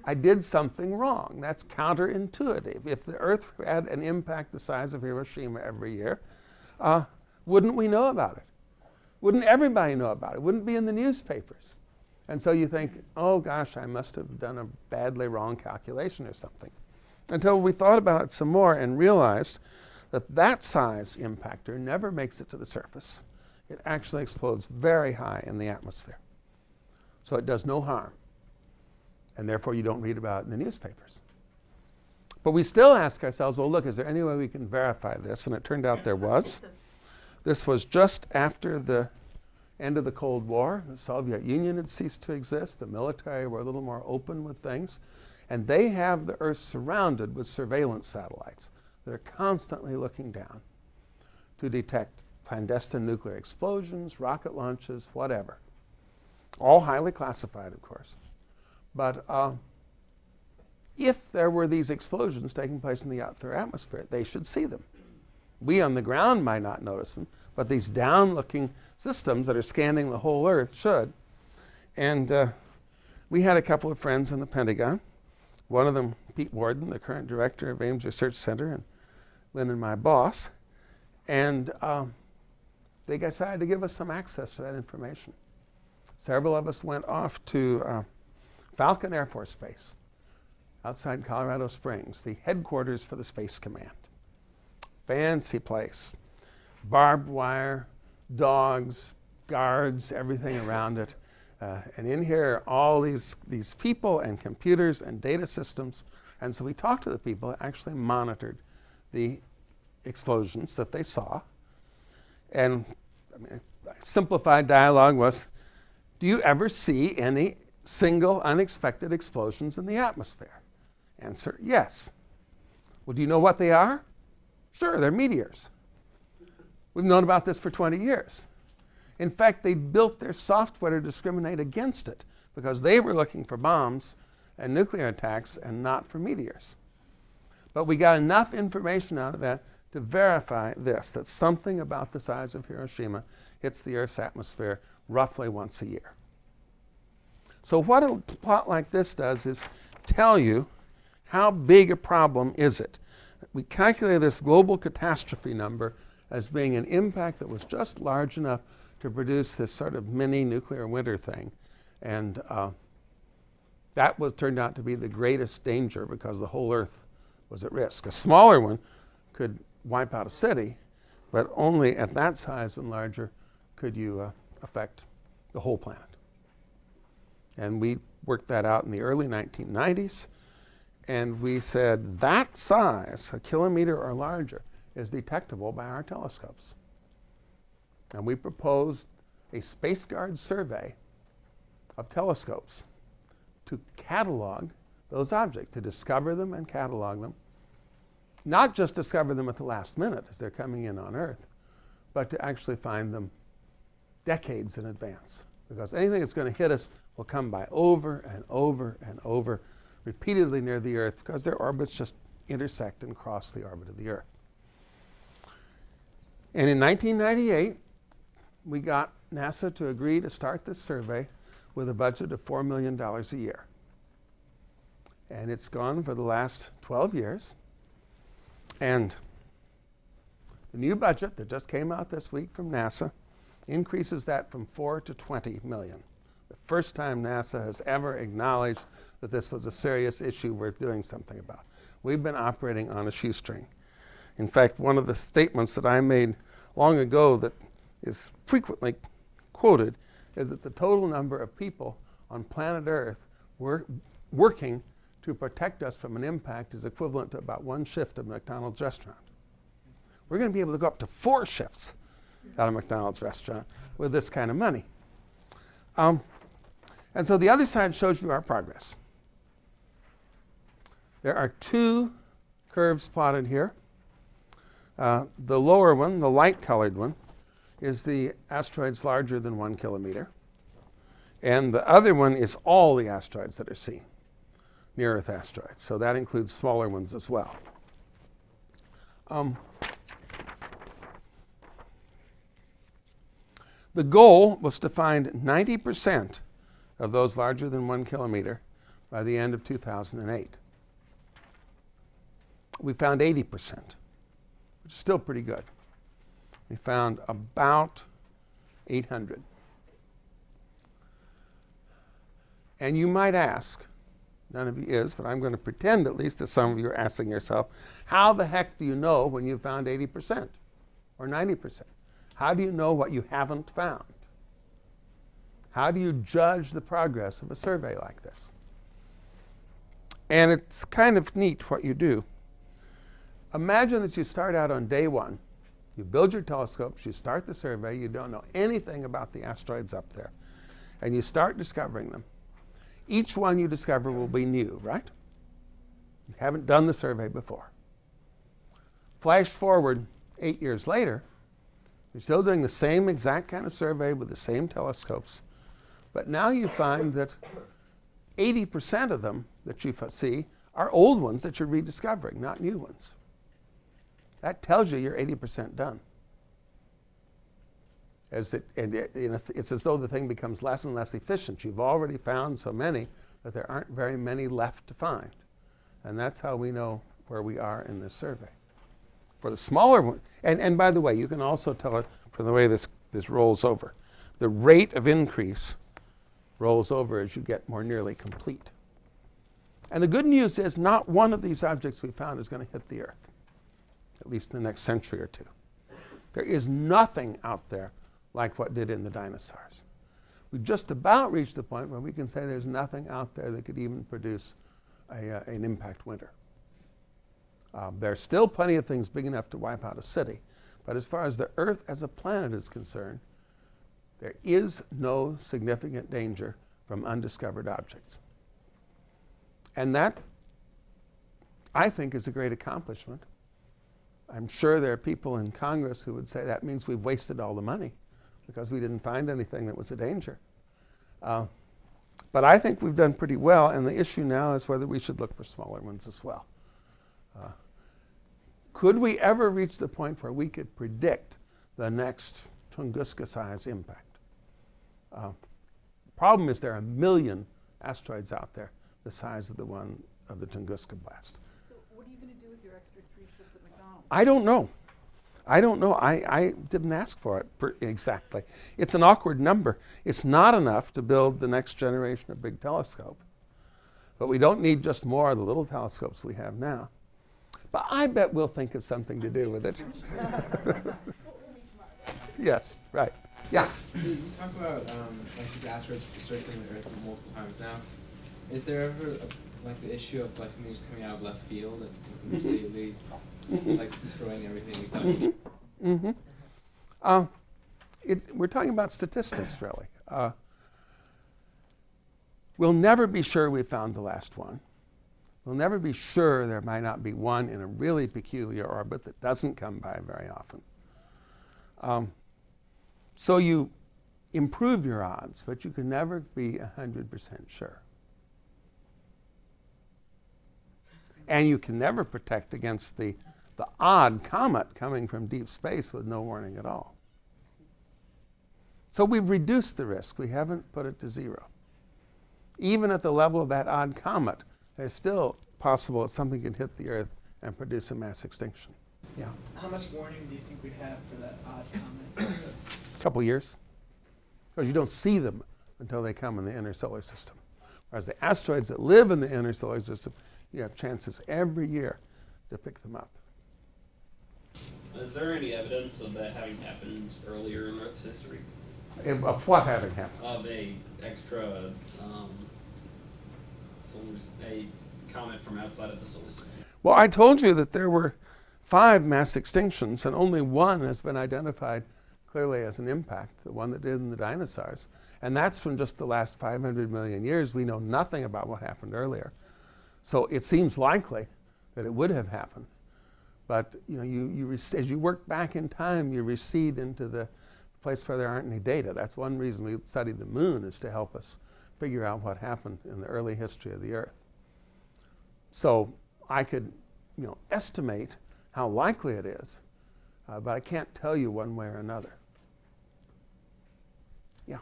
I did something wrong. That's counterintuitive. If the Earth had an impact the size of Hiroshima every year, uh, wouldn't we know about it? Wouldn't everybody know about it? Wouldn't it be in the newspapers? And so you think, oh gosh, I must have done a badly wrong calculation or something. Until we thought about it some more and realized that that size impactor never makes it to the surface. It actually explodes very high in the atmosphere. So it does no harm. And therefore, you don't read about it in the newspapers. But we still ask ourselves, well, look, is there any way we can verify this? And it turned out there was. <laughs> This was just after the end of the Cold War. The Soviet Union had ceased to exist. The military were a little more open with things. And they have the Earth surrounded with surveillance satellites that are constantly looking down to detect clandestine nuclear explosions, rocket launches, whatever. All highly classified, of course. But uh, if there were these explosions taking place in the outer atmosphere, they should see them. We on the ground might not notice them, but these down looking systems that are scanning the whole Earth should. And uh, we had a couple of friends in the Pentagon. One of them, Pete Worden, the current director of Ames Research Center, and Lynn and my boss. And um, they decided to give us some access to that information. Several of us went off to uh, Falcon Air Force Base outside Colorado Springs, the headquarters for the Space Command. Fancy place. Barbed wire, dogs, guards, everything around it. Uh, and in here are all these, these people and computers and data systems. And so we talked to the people that actually monitored the explosions that they saw. And I mean, simplified dialogue was Do you ever see any single unexpected explosions in the atmosphere? Answer yes. Well, do you know what they are? Sure, they're meteors. We've known about this for 20 years. In fact, they built their software to discriminate against it because they were looking for bombs and nuclear attacks and not for meteors. But we got enough information out of that to verify this that something about the size of Hiroshima hits the Earth's atmosphere roughly once a year. So, what a plot like this does is tell you how big a problem is it. We calculate this global catastrophe number as being an impact that was just large enough to produce this sort of mini nuclear winter thing. And uh, that was turned out to be the greatest danger because the whole Earth was at risk. A smaller one could wipe out a city, but only at that size and larger could you uh, affect the whole planet. And we worked that out in the early 1990s, and we said that size, a kilometer or larger, is detectable by our telescopes. And we proposed a Space Guard survey of telescopes to catalog those objects, to discover them and catalog them. Not just discover them at the last minute as they're coming in on Earth, but to actually find them decades in advance. Because anything that's going to hit us will come by over and over and over, repeatedly near the Earth, because their orbits just intersect and cross the orbit of the Earth. And in 1998, we got NASA to agree to start this survey with a budget of $4 million a year. And it's gone for the last 12 years. And the new budget that just came out this week from NASA increases that from 4 to 20 million. The first time NASA has ever acknowledged that this was a serious issue worth doing something about. We've been operating on a shoestring. In fact, one of the statements that I made long ago that is frequently quoted is that the total number of people on planet Earth wor- working to protect us from an impact is equivalent to about one shift of McDonald's restaurant. We're going to be able to go up to four shifts at a McDonald's restaurant with this kind of money. Um, and so the other side shows you our progress. There are two curves plotted here. Uh, the lower one, the light colored one, is the asteroids larger than one kilometer. And the other one is all the asteroids that are seen, near Earth asteroids. So that includes smaller ones as well. Um, the goal was to find 90% of those larger than one kilometer by the end of 2008. We found 80%, which is still pretty good. We found about 800. And you might ask, none of you is, but I'm going to pretend at least that some of you are asking yourself, how the heck do you know when you found 80% or 90%? How do you know what you haven't found? How do you judge the progress of a survey like this? And it's kind of neat what you do. Imagine that you start out on day one. You build your telescopes, you start the survey, you don't know anything about the asteroids up there, and you start discovering them. Each one you discover will be new, right? You haven't done the survey before. Flash forward eight years later, you're still doing the same exact kind of survey with the same telescopes, but now you find that 80% of them that you see are old ones that you're rediscovering, not new ones. That tells you you're 80% done. As it, and it, it's as though the thing becomes less and less efficient. You've already found so many that there aren't very many left to find. And that's how we know where we are in this survey. For the smaller one, and, and by the way, you can also tell it from the way this, this rolls over. The rate of increase rolls over as you get more nearly complete. And the good news is not one of these objects we found is going to hit the Earth at least in the next century or two. There is nothing out there like what did in the dinosaurs. We've just about reached the point where we can say there's nothing out there that could even produce a, uh, an impact winter. Um, there are still plenty of things big enough to wipe out a city, but as far as the Earth as a planet is concerned, there is no significant danger from undiscovered objects. And that, I think, is a great accomplishment. I'm sure there are people in Congress who would say that means we've wasted all the money because we didn't find anything that was a danger. Uh, but I think we've done pretty well, and the issue now is whether we should look for smaller ones as well. Uh, could we ever reach the point where we could predict the next Tunguska size impact? Uh, problem is there are a million asteroids out there the size of the one of the Tunguska blast. So what are you gonna do with your extra three shifts at McDonald's? I don't know. I don't know. I, I didn't ask for it per, exactly. It's an awkward number. It's not enough to build the next generation of big telescope. But we don't need just more of the little telescopes we have now. But I bet we'll think of something to do with it. <laughs> yes, right. Yeah. So you talk about um, like these asteroids circling the Earth multiple times now. Is there ever a, like the issue of like something just coming out of left field and completely like destroying everything we've done? Mm-hmm. Uh, we're talking about statistics, really. Uh, we'll never be sure we found the last one. We'll never be sure there might not be one in a really peculiar orbit that doesn't come by very often. Um, so you improve your odds, but you can never be 100% sure. And you can never protect against the, the odd comet coming from deep space with no warning at all. So we've reduced the risk. We haven't put it to zero. Even at the level of that odd comet, it's still possible that something could hit the Earth and produce a mass extinction. Yeah. How much warning do you think we'd have for that odd comet? A couple years. Because you don't see them until they come in the inner solar system. Whereas the asteroids that live in the inner solar system, you have chances every year to pick them up. Is there any evidence of that having happened earlier in Earth's history? Of what having happened? of a extra um, solar, a comet from outside of the solar system. Well, I told you that there were five mass extinctions, and only one has been identified clearly as an impact, the one that did in the dinosaurs. And that's from just the last 500 million years. We know nothing about what happened earlier. So it seems likely that it would have happened. But you know, you, you as you work back in time, you recede into the place where there aren't any data. That's one reason we study the moon is to help us figure out what happened in the early history of the Earth. So I could, you know, estimate how likely it is, uh, but I can't tell you one way or another. Yeah.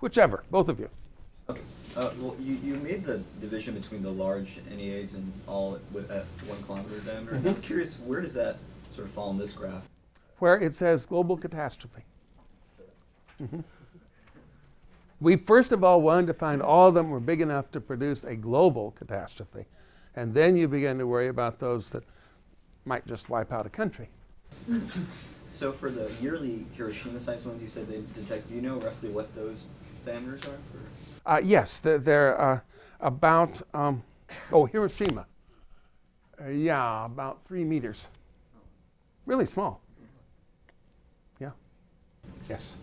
Whichever, both of you. Okay. Uh, well, you, you made the division between the large NEAs and all with at one kilometer diameter. And I was curious, where does that sort of fall in this graph? where it says global catastrophe. Mhm. We first of all wanted to find all of them were big enough to produce a global catastrophe. And then you begin to worry about those that might just wipe out a country. <laughs> So for the yearly Hiroshima-sized ones you said they detect, do you know roughly what those diameters are? For? Uh, yes, they're, they're uh, about, um, oh, Hiroshima. Uh, yeah, about three meters. Really small. Yeah. Yes.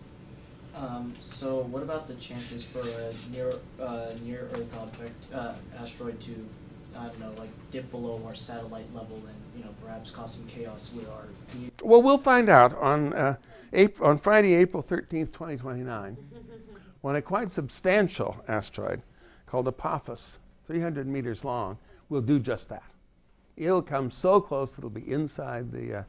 Um, so what about the chances for a near uh, near Earth object uh, asteroid to I don't know like dip below our satellite level and you know perhaps cause some chaos with our commu- Well, we'll find out on, uh, April, on Friday, April 13th, 2029, when a quite substantial asteroid called Apophis, 300 meters long, will do just that. It'll come so close it'll be inside the, uh,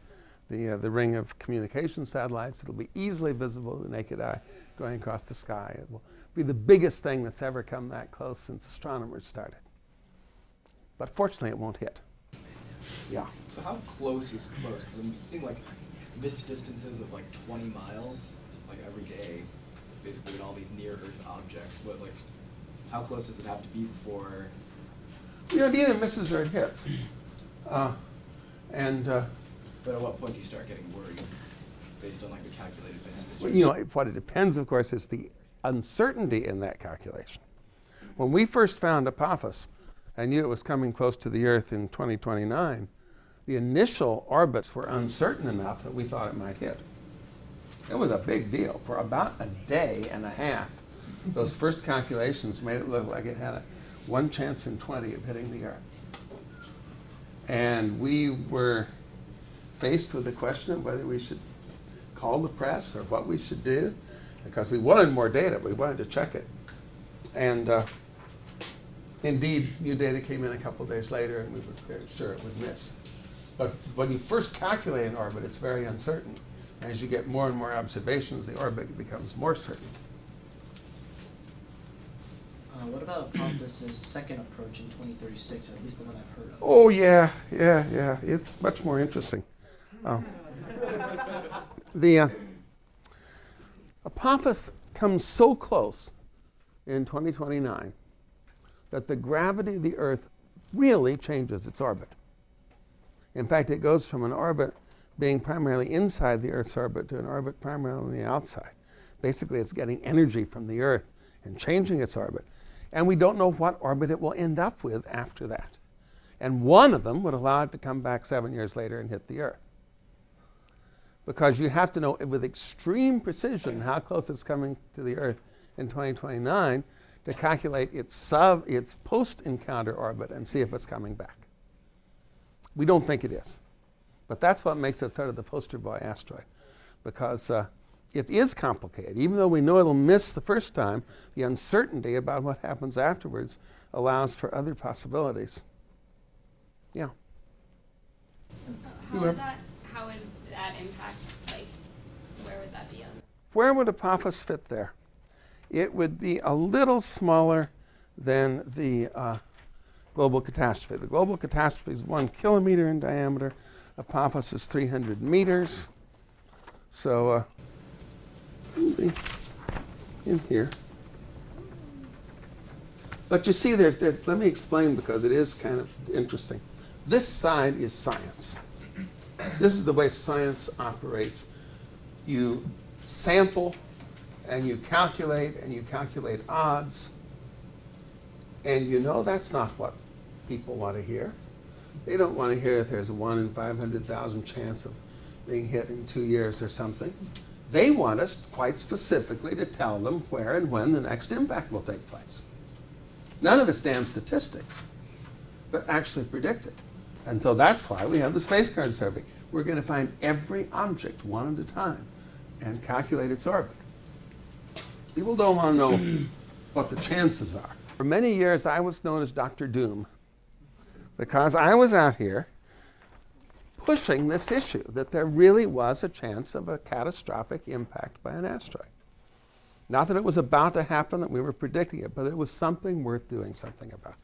the, uh, the ring of communication satellites. It'll be easily visible to the naked eye going across the sky. It will be the biggest thing that's ever come that close since astronomers started. But fortunately, it won't hit. Yeah. So how close is close? Because I'm seeing like missed distances of like 20 miles, like every day, basically in all these near Earth objects. But like, how close does it have to be before? You know, it either misses or it hits. <clears throat> Uh, and uh, But at what point do you start getting worried, based on like the calculated distance? well, you know, what it depends, of course, is the uncertainty in that calculation. When we first found Apophis, I knew it was coming close to the Earth in 2029. The initial orbits were uncertain enough that we thought it might hit. It was a big deal. For about a day and a half, those first calculations made it look like it had a one chance in 20 of hitting the Earth. And we were faced with the question of whether we should call the press or what we should do because we wanted more data. We wanted to check it. And uh, indeed, new data came in a couple days later and we were sure it would miss. But when you first calculate an orbit, it's very uncertain. As you get more and more observations, the orbit becomes more certain. uh, what about Apophis' second approach in 2036, at least the one I've heard of? Oh, yeah, yeah, yeah. It's much more interesting. Um, the uh, Apophis comes so close in 2029 that the gravity of the Earth really changes its orbit. In fact, it goes from an orbit being primarily inside the Earth's orbit to an orbit primarily on the outside. Basically, it's getting energy from the Earth and changing its orbit. And we don't know what orbit it will end up with after that. And one of them would allow it to come back seven years later and hit the Earth. Because you have to know with extreme precision how close it's coming to the Earth in 2029 to calculate its, sub, its post-encounter orbit and see if it's coming back. We don't think it is. But that's what makes it sort of the poster boy asteroid. Because uh, it is complicated. Even though we know it'll miss the first time, the uncertainty about what happens afterwards allows for other possibilities. Yeah. How would that, how would that impact, like, where would that be on? Where would Apophis fit there? It would be a little smaller than the uh, global catastrophe. The global catastrophe is one kilometer in diameter. Apophis is 300 meters. So, uh, in here. But you see, there's, there's, let me explain because it is kind of interesting. This side is science. This is the way science operates. You sample and you calculate and you calculate odds. And you know that's not what people want to hear. They don't want to hear if there's a 1 in 500,000 chance of being hit in two years or something. They want us quite specifically to tell them where and when the next impact will take place. None of this damn statistics, but actually predict it. And so that's why we have the Space Guard survey. We're going to find every object one at a time and calculate its orbit. People don't want to know what the chances are. For many years, I was known as Dr. Doom because I was out here pushing this issue that there really was a chance of a catastrophic impact by an asteroid. Not that it was about to happen, that we were predicting it, but it was something worth doing something about.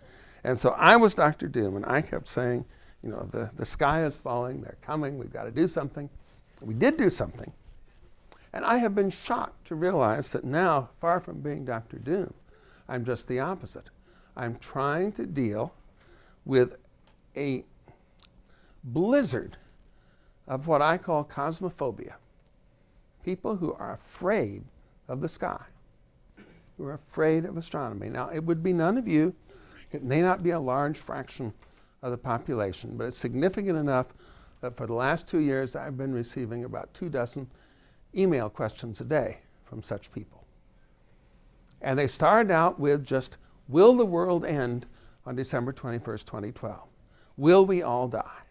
And so I was Dr. Doom, and I kept saying, you know, the, the sky is falling, they're coming, we've got to do something. We did do something. And I have been shocked to realize that now, far from being Dr. Doom, I'm just the opposite. I'm trying to deal with a blizzard of what I call cosmophobia. People who are afraid of the sky, who are afraid of astronomy. Now, it would be none of you, it may not be a large fraction of the population, but it's significant enough that for the last two years I've been receiving about two dozen email questions a day from such people. And they started out with just, will the world end on December 21st, 2012? Will we all die?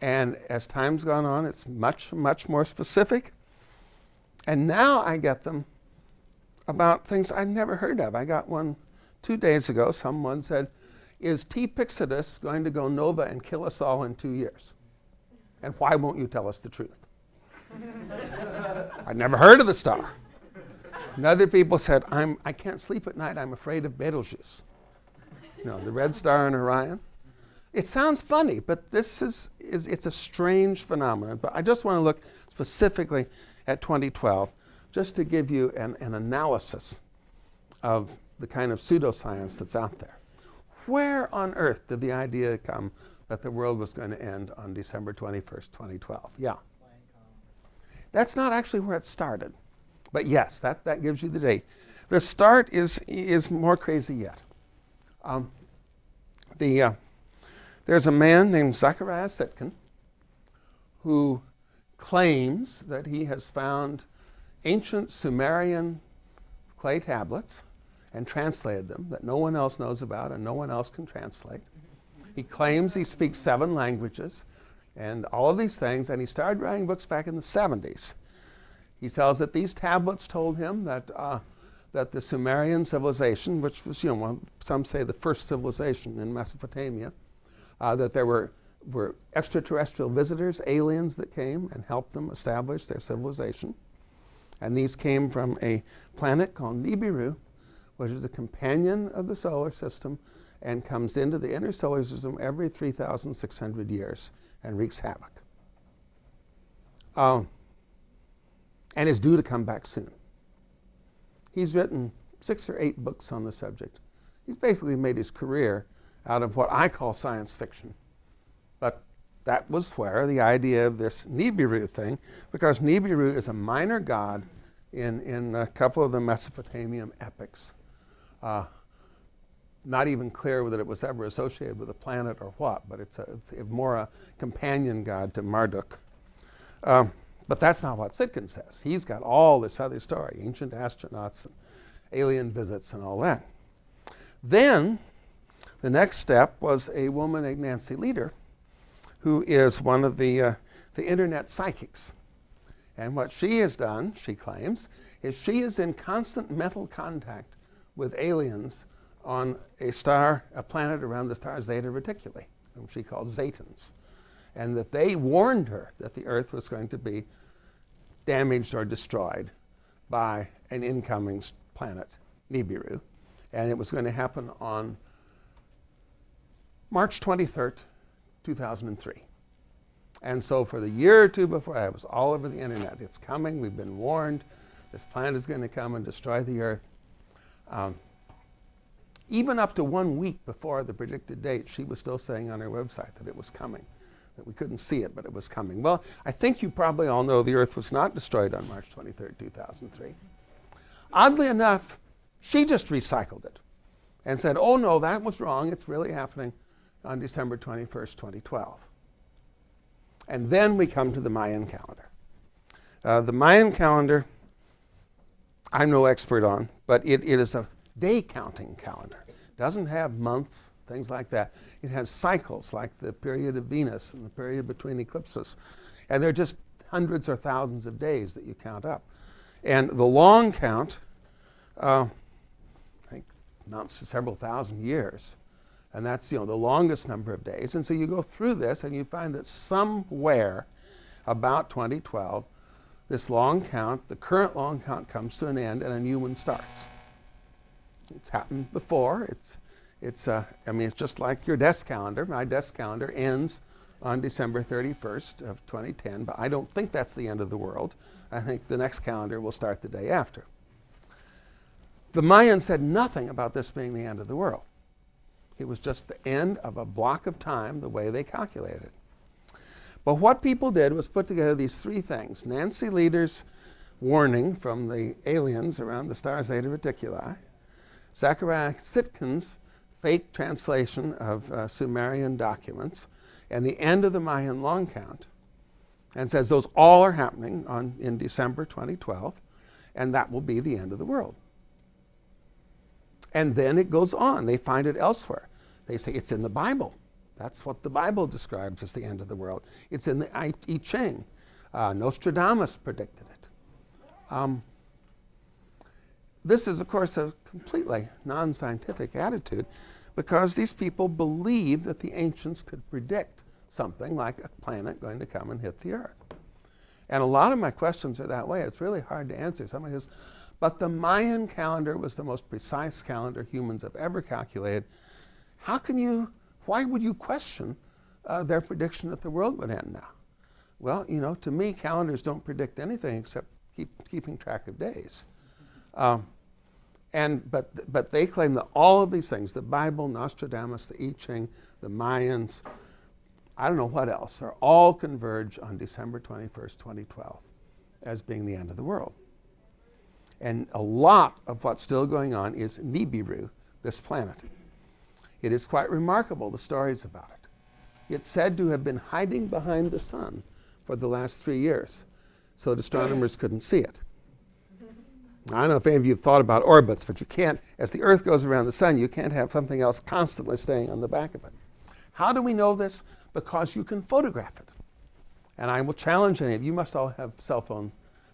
And as time's gone on, it's much, much more specific. And now I get them about things I've never heard of. I got one two days ago. Someone said, Is T. Pyxidis going to go nova and kill us all in two years? And why won't you tell us the truth? <laughs> I'd never heard of the star. And other people said, I'm, I can't sleep at night. I'm afraid of Betelgeuse. You know, the red star in Orion. It sounds funny, but this is, is it's a strange phenomenon. But I just want to look specifically at 2012 just to give you an, an analysis of the kind of pseudoscience that's out there. Where on earth did the idea come that the world was going to end on December 21st, 2012? Yeah. That's not actually where it started. But yes, that, that gives you the date. The start is, is more crazy yet. Um, the, uh, there's a man named Zecharia Sitchin who claims that he has found ancient Sumerian clay tablets and translated them that no one else knows about and no one else can translate. He claims he speaks seven languages and all of these things, and he started writing books back in the 70s. He tells that these tablets told him that, uh, that the Sumerian civilization, which was, you know, some say the first civilization in Mesopotamia, that there were, were extraterrestrial visitors, aliens that came and helped them establish their civilization. And these came from a planet called Nibiru, which is a companion of the solar system and comes into the inner solar system every 3,600 years and wreaks havoc. Um, and is due to come back soon. He's written six or eight books on the subject. He's basically made his career out of what I call science fiction. But that was where the idea of this Nibiru thing, because Nibiru is a minor god in, in a couple of the Mesopotamian epics. Uh, not even clear whether it was ever associated with a planet or what, but it's, a, it's a more a companion god to Marduk. Um, but that's not what Sitchin says. He's got all this other story ancient astronauts and alien visits and all that. Then the next step was a woman named Nancy Lieder, who is one of the, uh, the internet psychics. And what she has done, she claims, is she is in constant mental contact with aliens on a star, a planet around the star Zeta Reticuli, whom she calls Zetans. And that they warned her that the Earth was going to be damaged or destroyed by an incoming planet, Nibiru. And it was going to happen on March 23rd, 2003. And so for the year or two before, I was all over the internet. It's coming. We've been warned. This planet is going to come and destroy the Earth. Um, even up to one week before the predicted date, she was still saying on her website that it was coming. that we couldn't see it, but it was coming. Well, I think you probably all know the Earth was not destroyed on March 23, 2003. Oddly enough, she just recycled it and said, oh no, that was wrong. It's really happening on December 21st, 2012. And then we come to the Mayan calendar. Uh, the Mayan calendar, I'm no expert on, but it, it is a day counting calendar. It doesn't have months, things like that. It has cycles like the period of Venus and the period between eclipses. And they're just hundreds or thousands of days that you count up. And the long count, uh, I think, amounts to several thousand years. And that's you know the longest number of days. And so you go through this and you find that somewhere about 2012, this long count, the current long count comes to an end and a new one starts. It's happened before. It's, it's uh, I mean, it's just like your desk calendar. My desk calendar ends on December 31st of 2010, but I don't think that's the end of the world. I think the next calendar will start the day after. The Mayans said nothing about this being the end of the world. It was just the end of a block of time the way they calculated. It. But what people did was put together these three things. Nancy Lieder's warning from the aliens around the star Zeta Reticuli, Zecharia Sitchin's fake translation of uh, Sumerian documents, and the end of the Mayan long count, and says those all are happening on, in December 2012, and that will be the end of the world. And then it goes on. They find it elsewhere. They say it's in the Bible. That's what the Bible describes as the end of the world. It's in the I Ching. Uh, Nostradamus predicted it. Um, this is, of course, a completely non scientific attitude because these people believe that the ancients could predict something like a planet going to come and hit the Earth. And a lot of my questions are that way. It's really hard to answer. Somebody says, but the Mayan calendar was the most precise calendar humans have ever calculated. How can you, why would you question uh, their prediction that the world would end now? Well, you know, to me, calendars don't predict anything except keep, keeping track of days. Um, and, but, but they claim that all of these things, the Bible, Nostradamus, the I Ching, the Mayans, I don't know what else, are all converge on December 21st, 2012 as being the end of the world. And a lot of what's still going on is Nibiru, this planet. It is quite remarkable, the stories about it. It's said to have been hiding behind the sun for the last three years, so that astronomers couldn't see it. I don't know if any of you have thought about orbits, but you can't, as the Earth goes around the sun, you can't have something else constantly staying on the back of it. How do we know this? Because you can photograph it. And I will challenge any of you, you must all have cell phone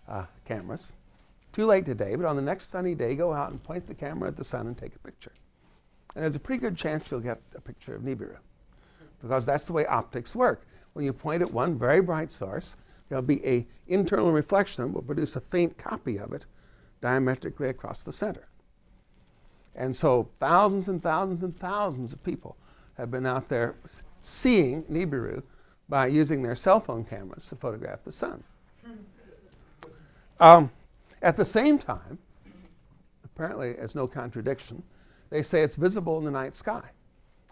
uh, cameras. Too late today, but on the next sunny day, go out and point the camera at the sun and take a picture. And there's a pretty good chance you'll get a picture of Nibiru because that's the way optics work. When you point at one very bright source, there'll be a internal reflection that will produce a faint copy of it diametrically across the center. And so thousands and thousands and thousands of people have been out there seeing Nibiru by using their cell phone cameras to photograph the sun. <laughs> Um, at the same time, apparently as no contradiction, they say it's visible in the night sky.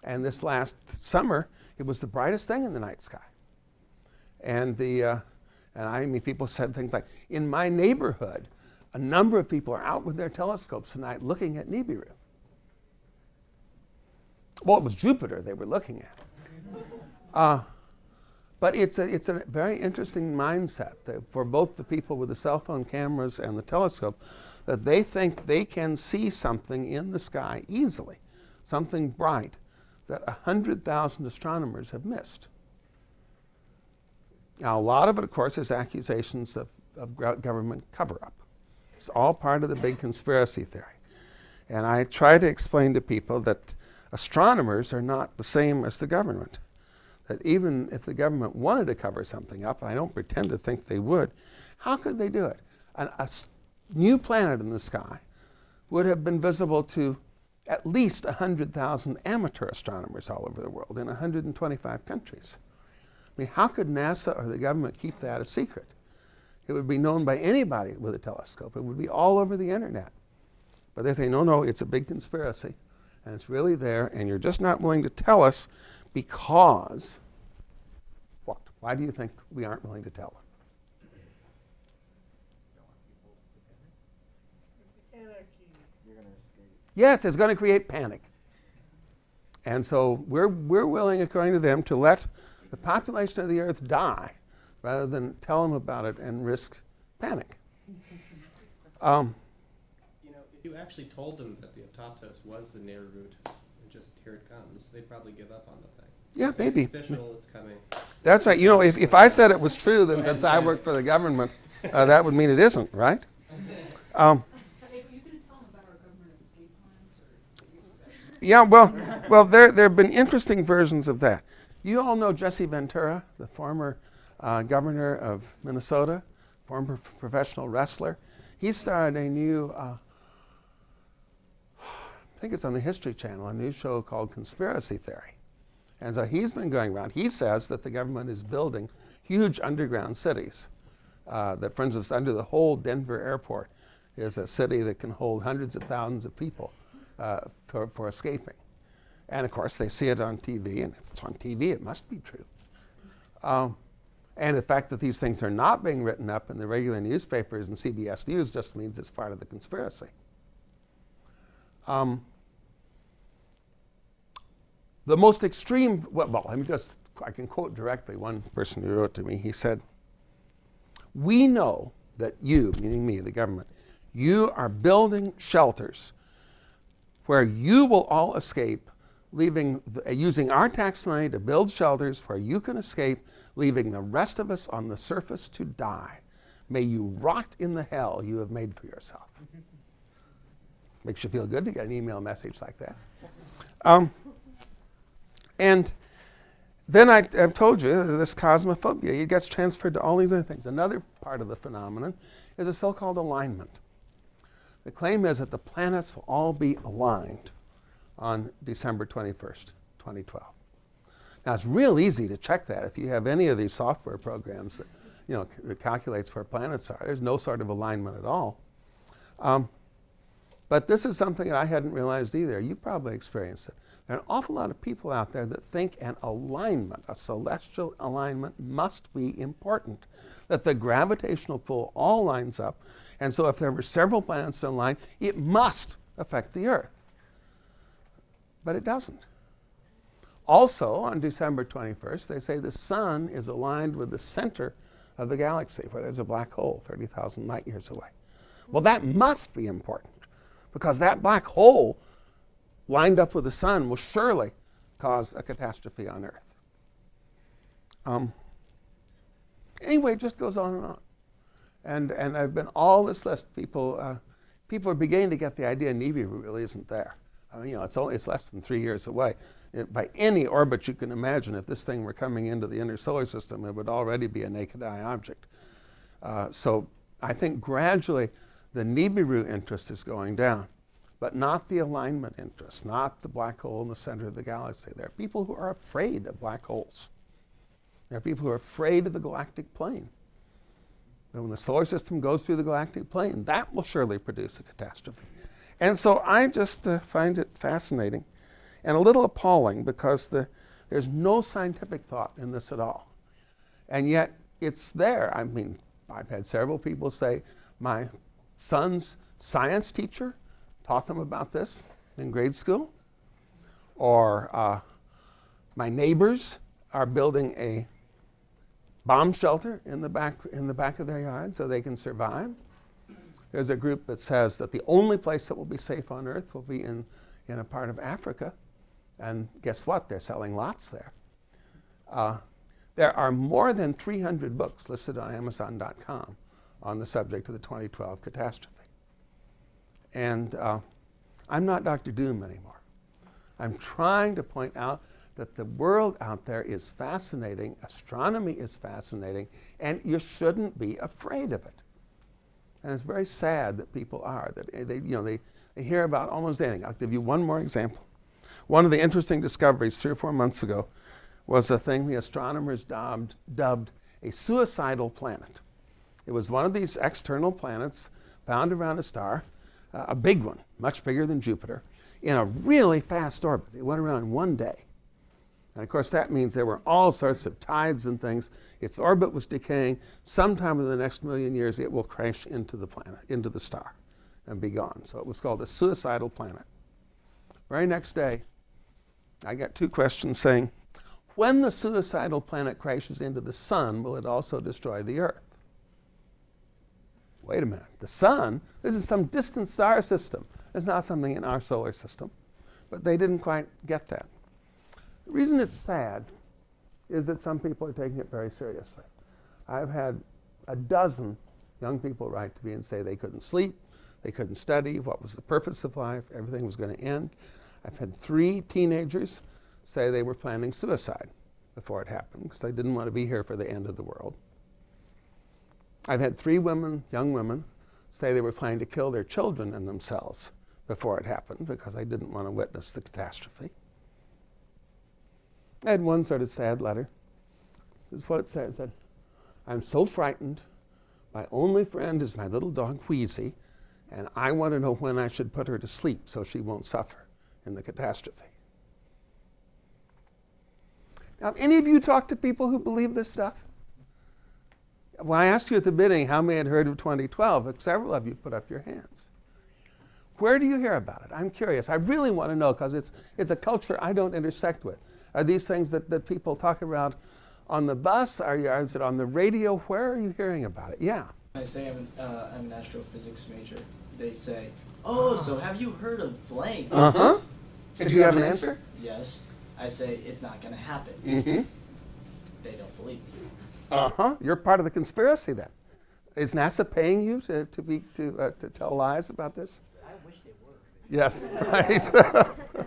And this last summer, it was the brightest thing in the night sky. And the uh, and I mean, people said things like, in my neighborhood, a number of people are out with their telescopes tonight looking at Nibiru. Well, it was Jupiter they were looking at. Uh, but it's a, it's a very interesting mindset for both the people with the cell phone cameras and the telescope that they think they can see something in the sky easily, something bright that 100,000 astronomers have missed. Now, a lot of it, of course, is accusations of, of government cover up. It's all part of the big conspiracy theory. And I try to explain to people that astronomers are not the same as the government that even if the government wanted to cover something up, and I don't pretend to think they would, how could they do it? An, a new planet in the sky would have been visible to at least 100,000 amateur astronomers all over the world in 125 countries. I mean, how could NASA or the government keep that a secret? It would be known by anybody with a telescope. It would be all over the internet. But they say, no, no, it's a big conspiracy, and it's really there, and you're just not willing to tell us because what? Why do you think we aren't willing to tell them? Anarchy. You're gonna escape. Yes, it's going to create panic. And so we're, we're willing, according to them, to let the population of the earth die rather than tell them about it and risk panic. <laughs> Um, You know, if you actually told them that the Apoptosis was the near route, and just here it comes, they'd probably give up on the thing. Yeah, Say it's maybe. official, it's coming. That's right. You know, if, if I said it was true, then since I work for the government, uh, <laughs> that would mean it isn't, right? Um, Hey, are you gonna tell them about our government escape plans, or? yeah, well, well, there there have been interesting versions of that. You all know Jesse Ventura, the former uh, governor of Minnesota, former professional wrestler. He started a new, uh, I think it's on the History Channel, a new show called Conspiracy Theory. And so he's been going around. He says that the government is building huge underground cities. Uh, that, for instance, under the whole Denver airport is a city that can hold hundreds of thousands of people uh, for, for escaping. And of course, they see it on TV, and if it's on TV, it must be true. Um, and the fact that these things are not being written up in the regular newspapers and CBS News just means it's part of the conspiracy. Um, the most extreme, well, well, let me just, I can quote directly one person who wrote to me. He said, We know that you, meaning me, the government, you are building shelters where you will all escape, leaving the, uh, using our tax money to build shelters where you can escape, leaving the rest of us on the surface to die. May you rot in the hell you have made for yourself. <laughs> Makes you feel good to get an email message like that. <laughs> Um, and then I, have told you this cosmophobia, it gets transferred to all these other things. Another part of the phenomenon is a so called alignment. The claim is that the planets will all be aligned on December 21st, 2012. Now, it's real easy to check that if you have any of these software programs that, you know, that calculates where planets are. There's no sort of alignment at all. Um, but this is something that I hadn't realized either. You probably experienced it. There are an awful lot of people out there that think an alignment, a celestial alignment, must be important. That the gravitational pull all lines up. And so if there were several planets in line, it must affect the Earth. But it doesn't. Also, on December 21st, they say the sun is aligned with the center of the galaxy, where there's a black hole 30,000 light years away. Well, that must be important because that black hole lined up with the sun will surely cause a catastrophe on Earth. Um, anyway, it just goes on and on. And, and I've been all this list. People, uh, people are beginning to get the idea Nibiru really isn't there. I mean, you know, it's only it's less than three years away. It, by any orbit you can imagine, if this thing were coming into the inner solar system, it would already be a naked eye object. Uh, so I think gradually the Nibiru interest is going down, but not the alignment interest, not the black hole in the center of the galaxy. There are people who are afraid of black holes. There are people who are afraid of the galactic plane. And when the solar system goes through the galactic plane, that will surely produce a catastrophe. And so I just uh, find it fascinating and a little appalling because the, there's no scientific thought in this at all. And yet it's there. I mean, I've had several people say, my son's science teacher taught them about this in grade school. Or uh, my neighbors are building a bomb shelter in the back in the back of their yard so they can survive. There's a group that says that the only place that will be safe on Earth will be in, in a part of Africa. And guess what? They're selling lots there. Uh, there are more than 300 books listed on Amazon.com on the subject of the 2012 catastrophe. And uh, I'm not Dr. Doom anymore. I'm trying to point out that the world out there is fascinating, astronomy is fascinating, and you shouldn't be afraid of it. And it's very sad that people are, that they, you know, they, they hear about almost anything. I'll give you one more example. One of the interesting discoveries three or four months ago was a thing the astronomers dubbed, dubbed a suicidal planet. It was one of these external planets bound around a star, a big one, much bigger than Jupiter, in a really fast orbit. It went around in one day. And of course, that means there were all sorts of tides and things. Its orbit was decaying. Sometime in the next million years, it will crash into the planet, into the star, and be gone. So it was called a suicidal planet. Very next day, I got two questions saying, when the suicidal planet crashes into the sun, will it also destroy the Earth? Wait a minute. The sun? This is some distant star system. It's not something in our solar system. But they didn't quite get that. The reason it's sad is that some people are taking it very seriously. I've had a dozen young people write to me and say they couldn't sleep, they couldn't study, what was the purpose of life, everything was going to end. I've had three teenagers say they were planning suicide before it happened because they didn't want to be here for the end of the world. I've had three women, young women, say they were planning to kill their children and themselves before it happened because they didn't want to witness the catastrophe. I had one sort of sad letter. This is what it said. It said, I'm so frightened. My only friend is my little dog, Wheezy, and I want to know when I should put her to sleep so she won't suffer in the catastrophe. Now, have any of you talked to people who believe this stuff? When I asked you at the beginning how many had heard of 2012, several of you put up your hands. Where do you hear about it? I'm curious. I really want to know because it's, it's a culture I don't intersect with. Are these things that, that people talk about on the bus? Are you, is it on the radio? Where are you hearing about it? Yeah. I say I'm an, uh, I'm an astrophysics major. They say, "Oh, so have you heard of blank?" Uh huh. Do you have an answer? Yes. I say it's not going to happen. Mm-hmm. They don't believe me. Uh huh. You're part of the conspiracy then. Is NASA paying you to, to be to uh, to tell lies about this? I wish they were. Yes. <laughs> <laughs> Right.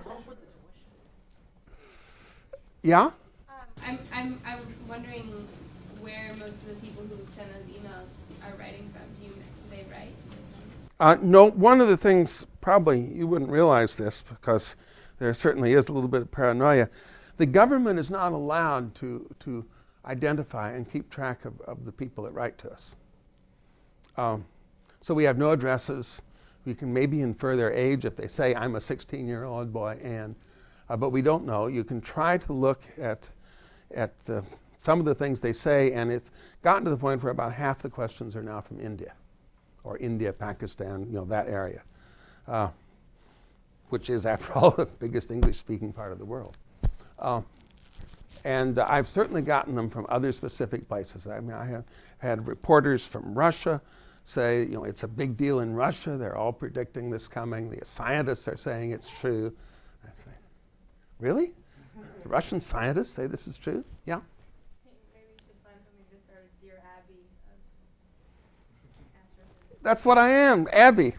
yeah. Um, I'm, I'm, I'm wondering where most of the people who send those emails are writing from. Do you, do they write? Uh, no, one of the things probably you wouldn't realize this because there certainly is a little bit of paranoia. The government is not allowed to, to identify and keep track of, of the people that write to us. Um, so we have no addresses. We can maybe infer their age if they say, I'm a 16 year old boy, and, uh, but we don't know. You can try to look at, at the, some of the things they say, and it's gotten to the point where about half the questions are now from India or India, Pakistan, you know, that area, uh, which is, after all, <laughs> the biggest English speaking part of the world. Uh, and uh, I've certainly gotten them from other specific places. I mean, I have had reporters from Russia say, you know, it's a big deal in Russia. They're all predicting this coming. The scientists are saying it's true. I say, really? The Russian scientists say this is true? Yeah. Maybe we should find something to start a Dear Abby of astrophysics. That's what I am, Abby.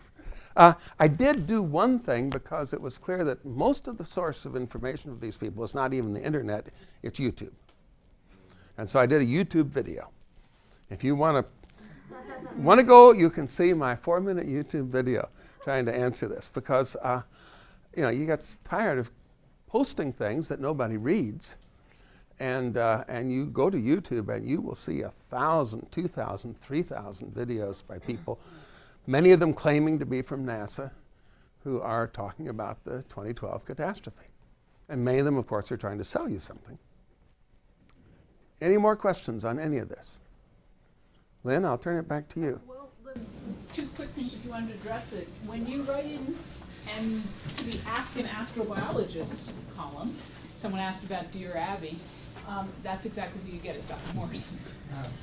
Uh, I did do one thing because it was clear that most of the source of information of these people is not even the internet, it's YouTube. And so I did a YouTube video. If you want to want to go, you can see my four-minute YouTube video trying to answer this because uh, you know you get tired of posting things that nobody reads, and uh, and you go to YouTube and you will see a thousand, two thousand, three thousand videos by people, many of them claiming to be from NASA, who are talking about the 2012 catastrophe, and many of them, of course, are trying to sell you something. Any more questions on any of this? Lynn, I'll turn it back to you. Well, two quick things if you wanted to address it. When you write in and to the Ask an Astrobiologist column, someone asked about Dear Abby, um, that's exactly who you get is Dr. Morrison.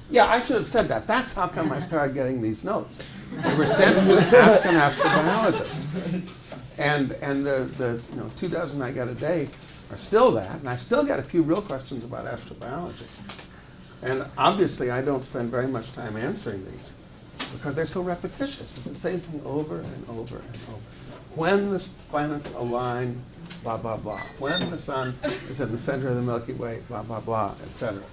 Yeah, I should have said that. That's how come I <laughs> started getting these notes. They were sent to Ask an Astrobiologist. And, and the, the you know, two dozen I get a day are still that, and I still get a few real questions about astrobiology. And obviously, I don't spend very much time answering these because they're so repetitious. It's the same thing over and over and over. When the planets align, blah, blah, blah. When the sun is in the center of the Milky Way, blah, blah, blah, et cetera.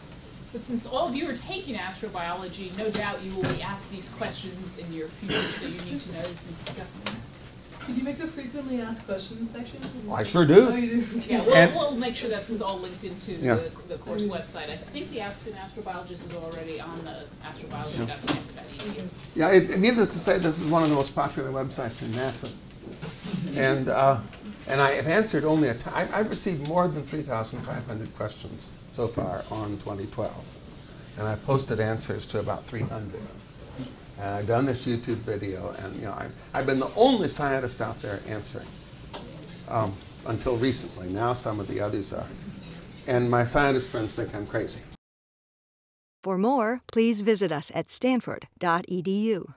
But since all of you are taking astrobiology, no doubt you will be asked these questions in your future, so you need to know this stuff. Did you make a frequently asked questions section? I sure do. Oh, do? <laughs> Yeah, we'll, And- we'll make sure that's all linked into Yeah. the, the course website. I think the Ask an Astrobiologist is already on the astrobiology.stanford.edu. Yeah, it, needless to say, this is one of the most popular websites in NASA. And uh, And I have answered only a t- I- I've received more than 3,500 questions so far on 2012. And I've posted answers to about 300. And I've done this YouTube video, and you know, I've, I've been the only scientist out there answering um, until recently. Now some of the others are. And my scientist friends think I'm crazy. For more, please visit us at stanford.edu.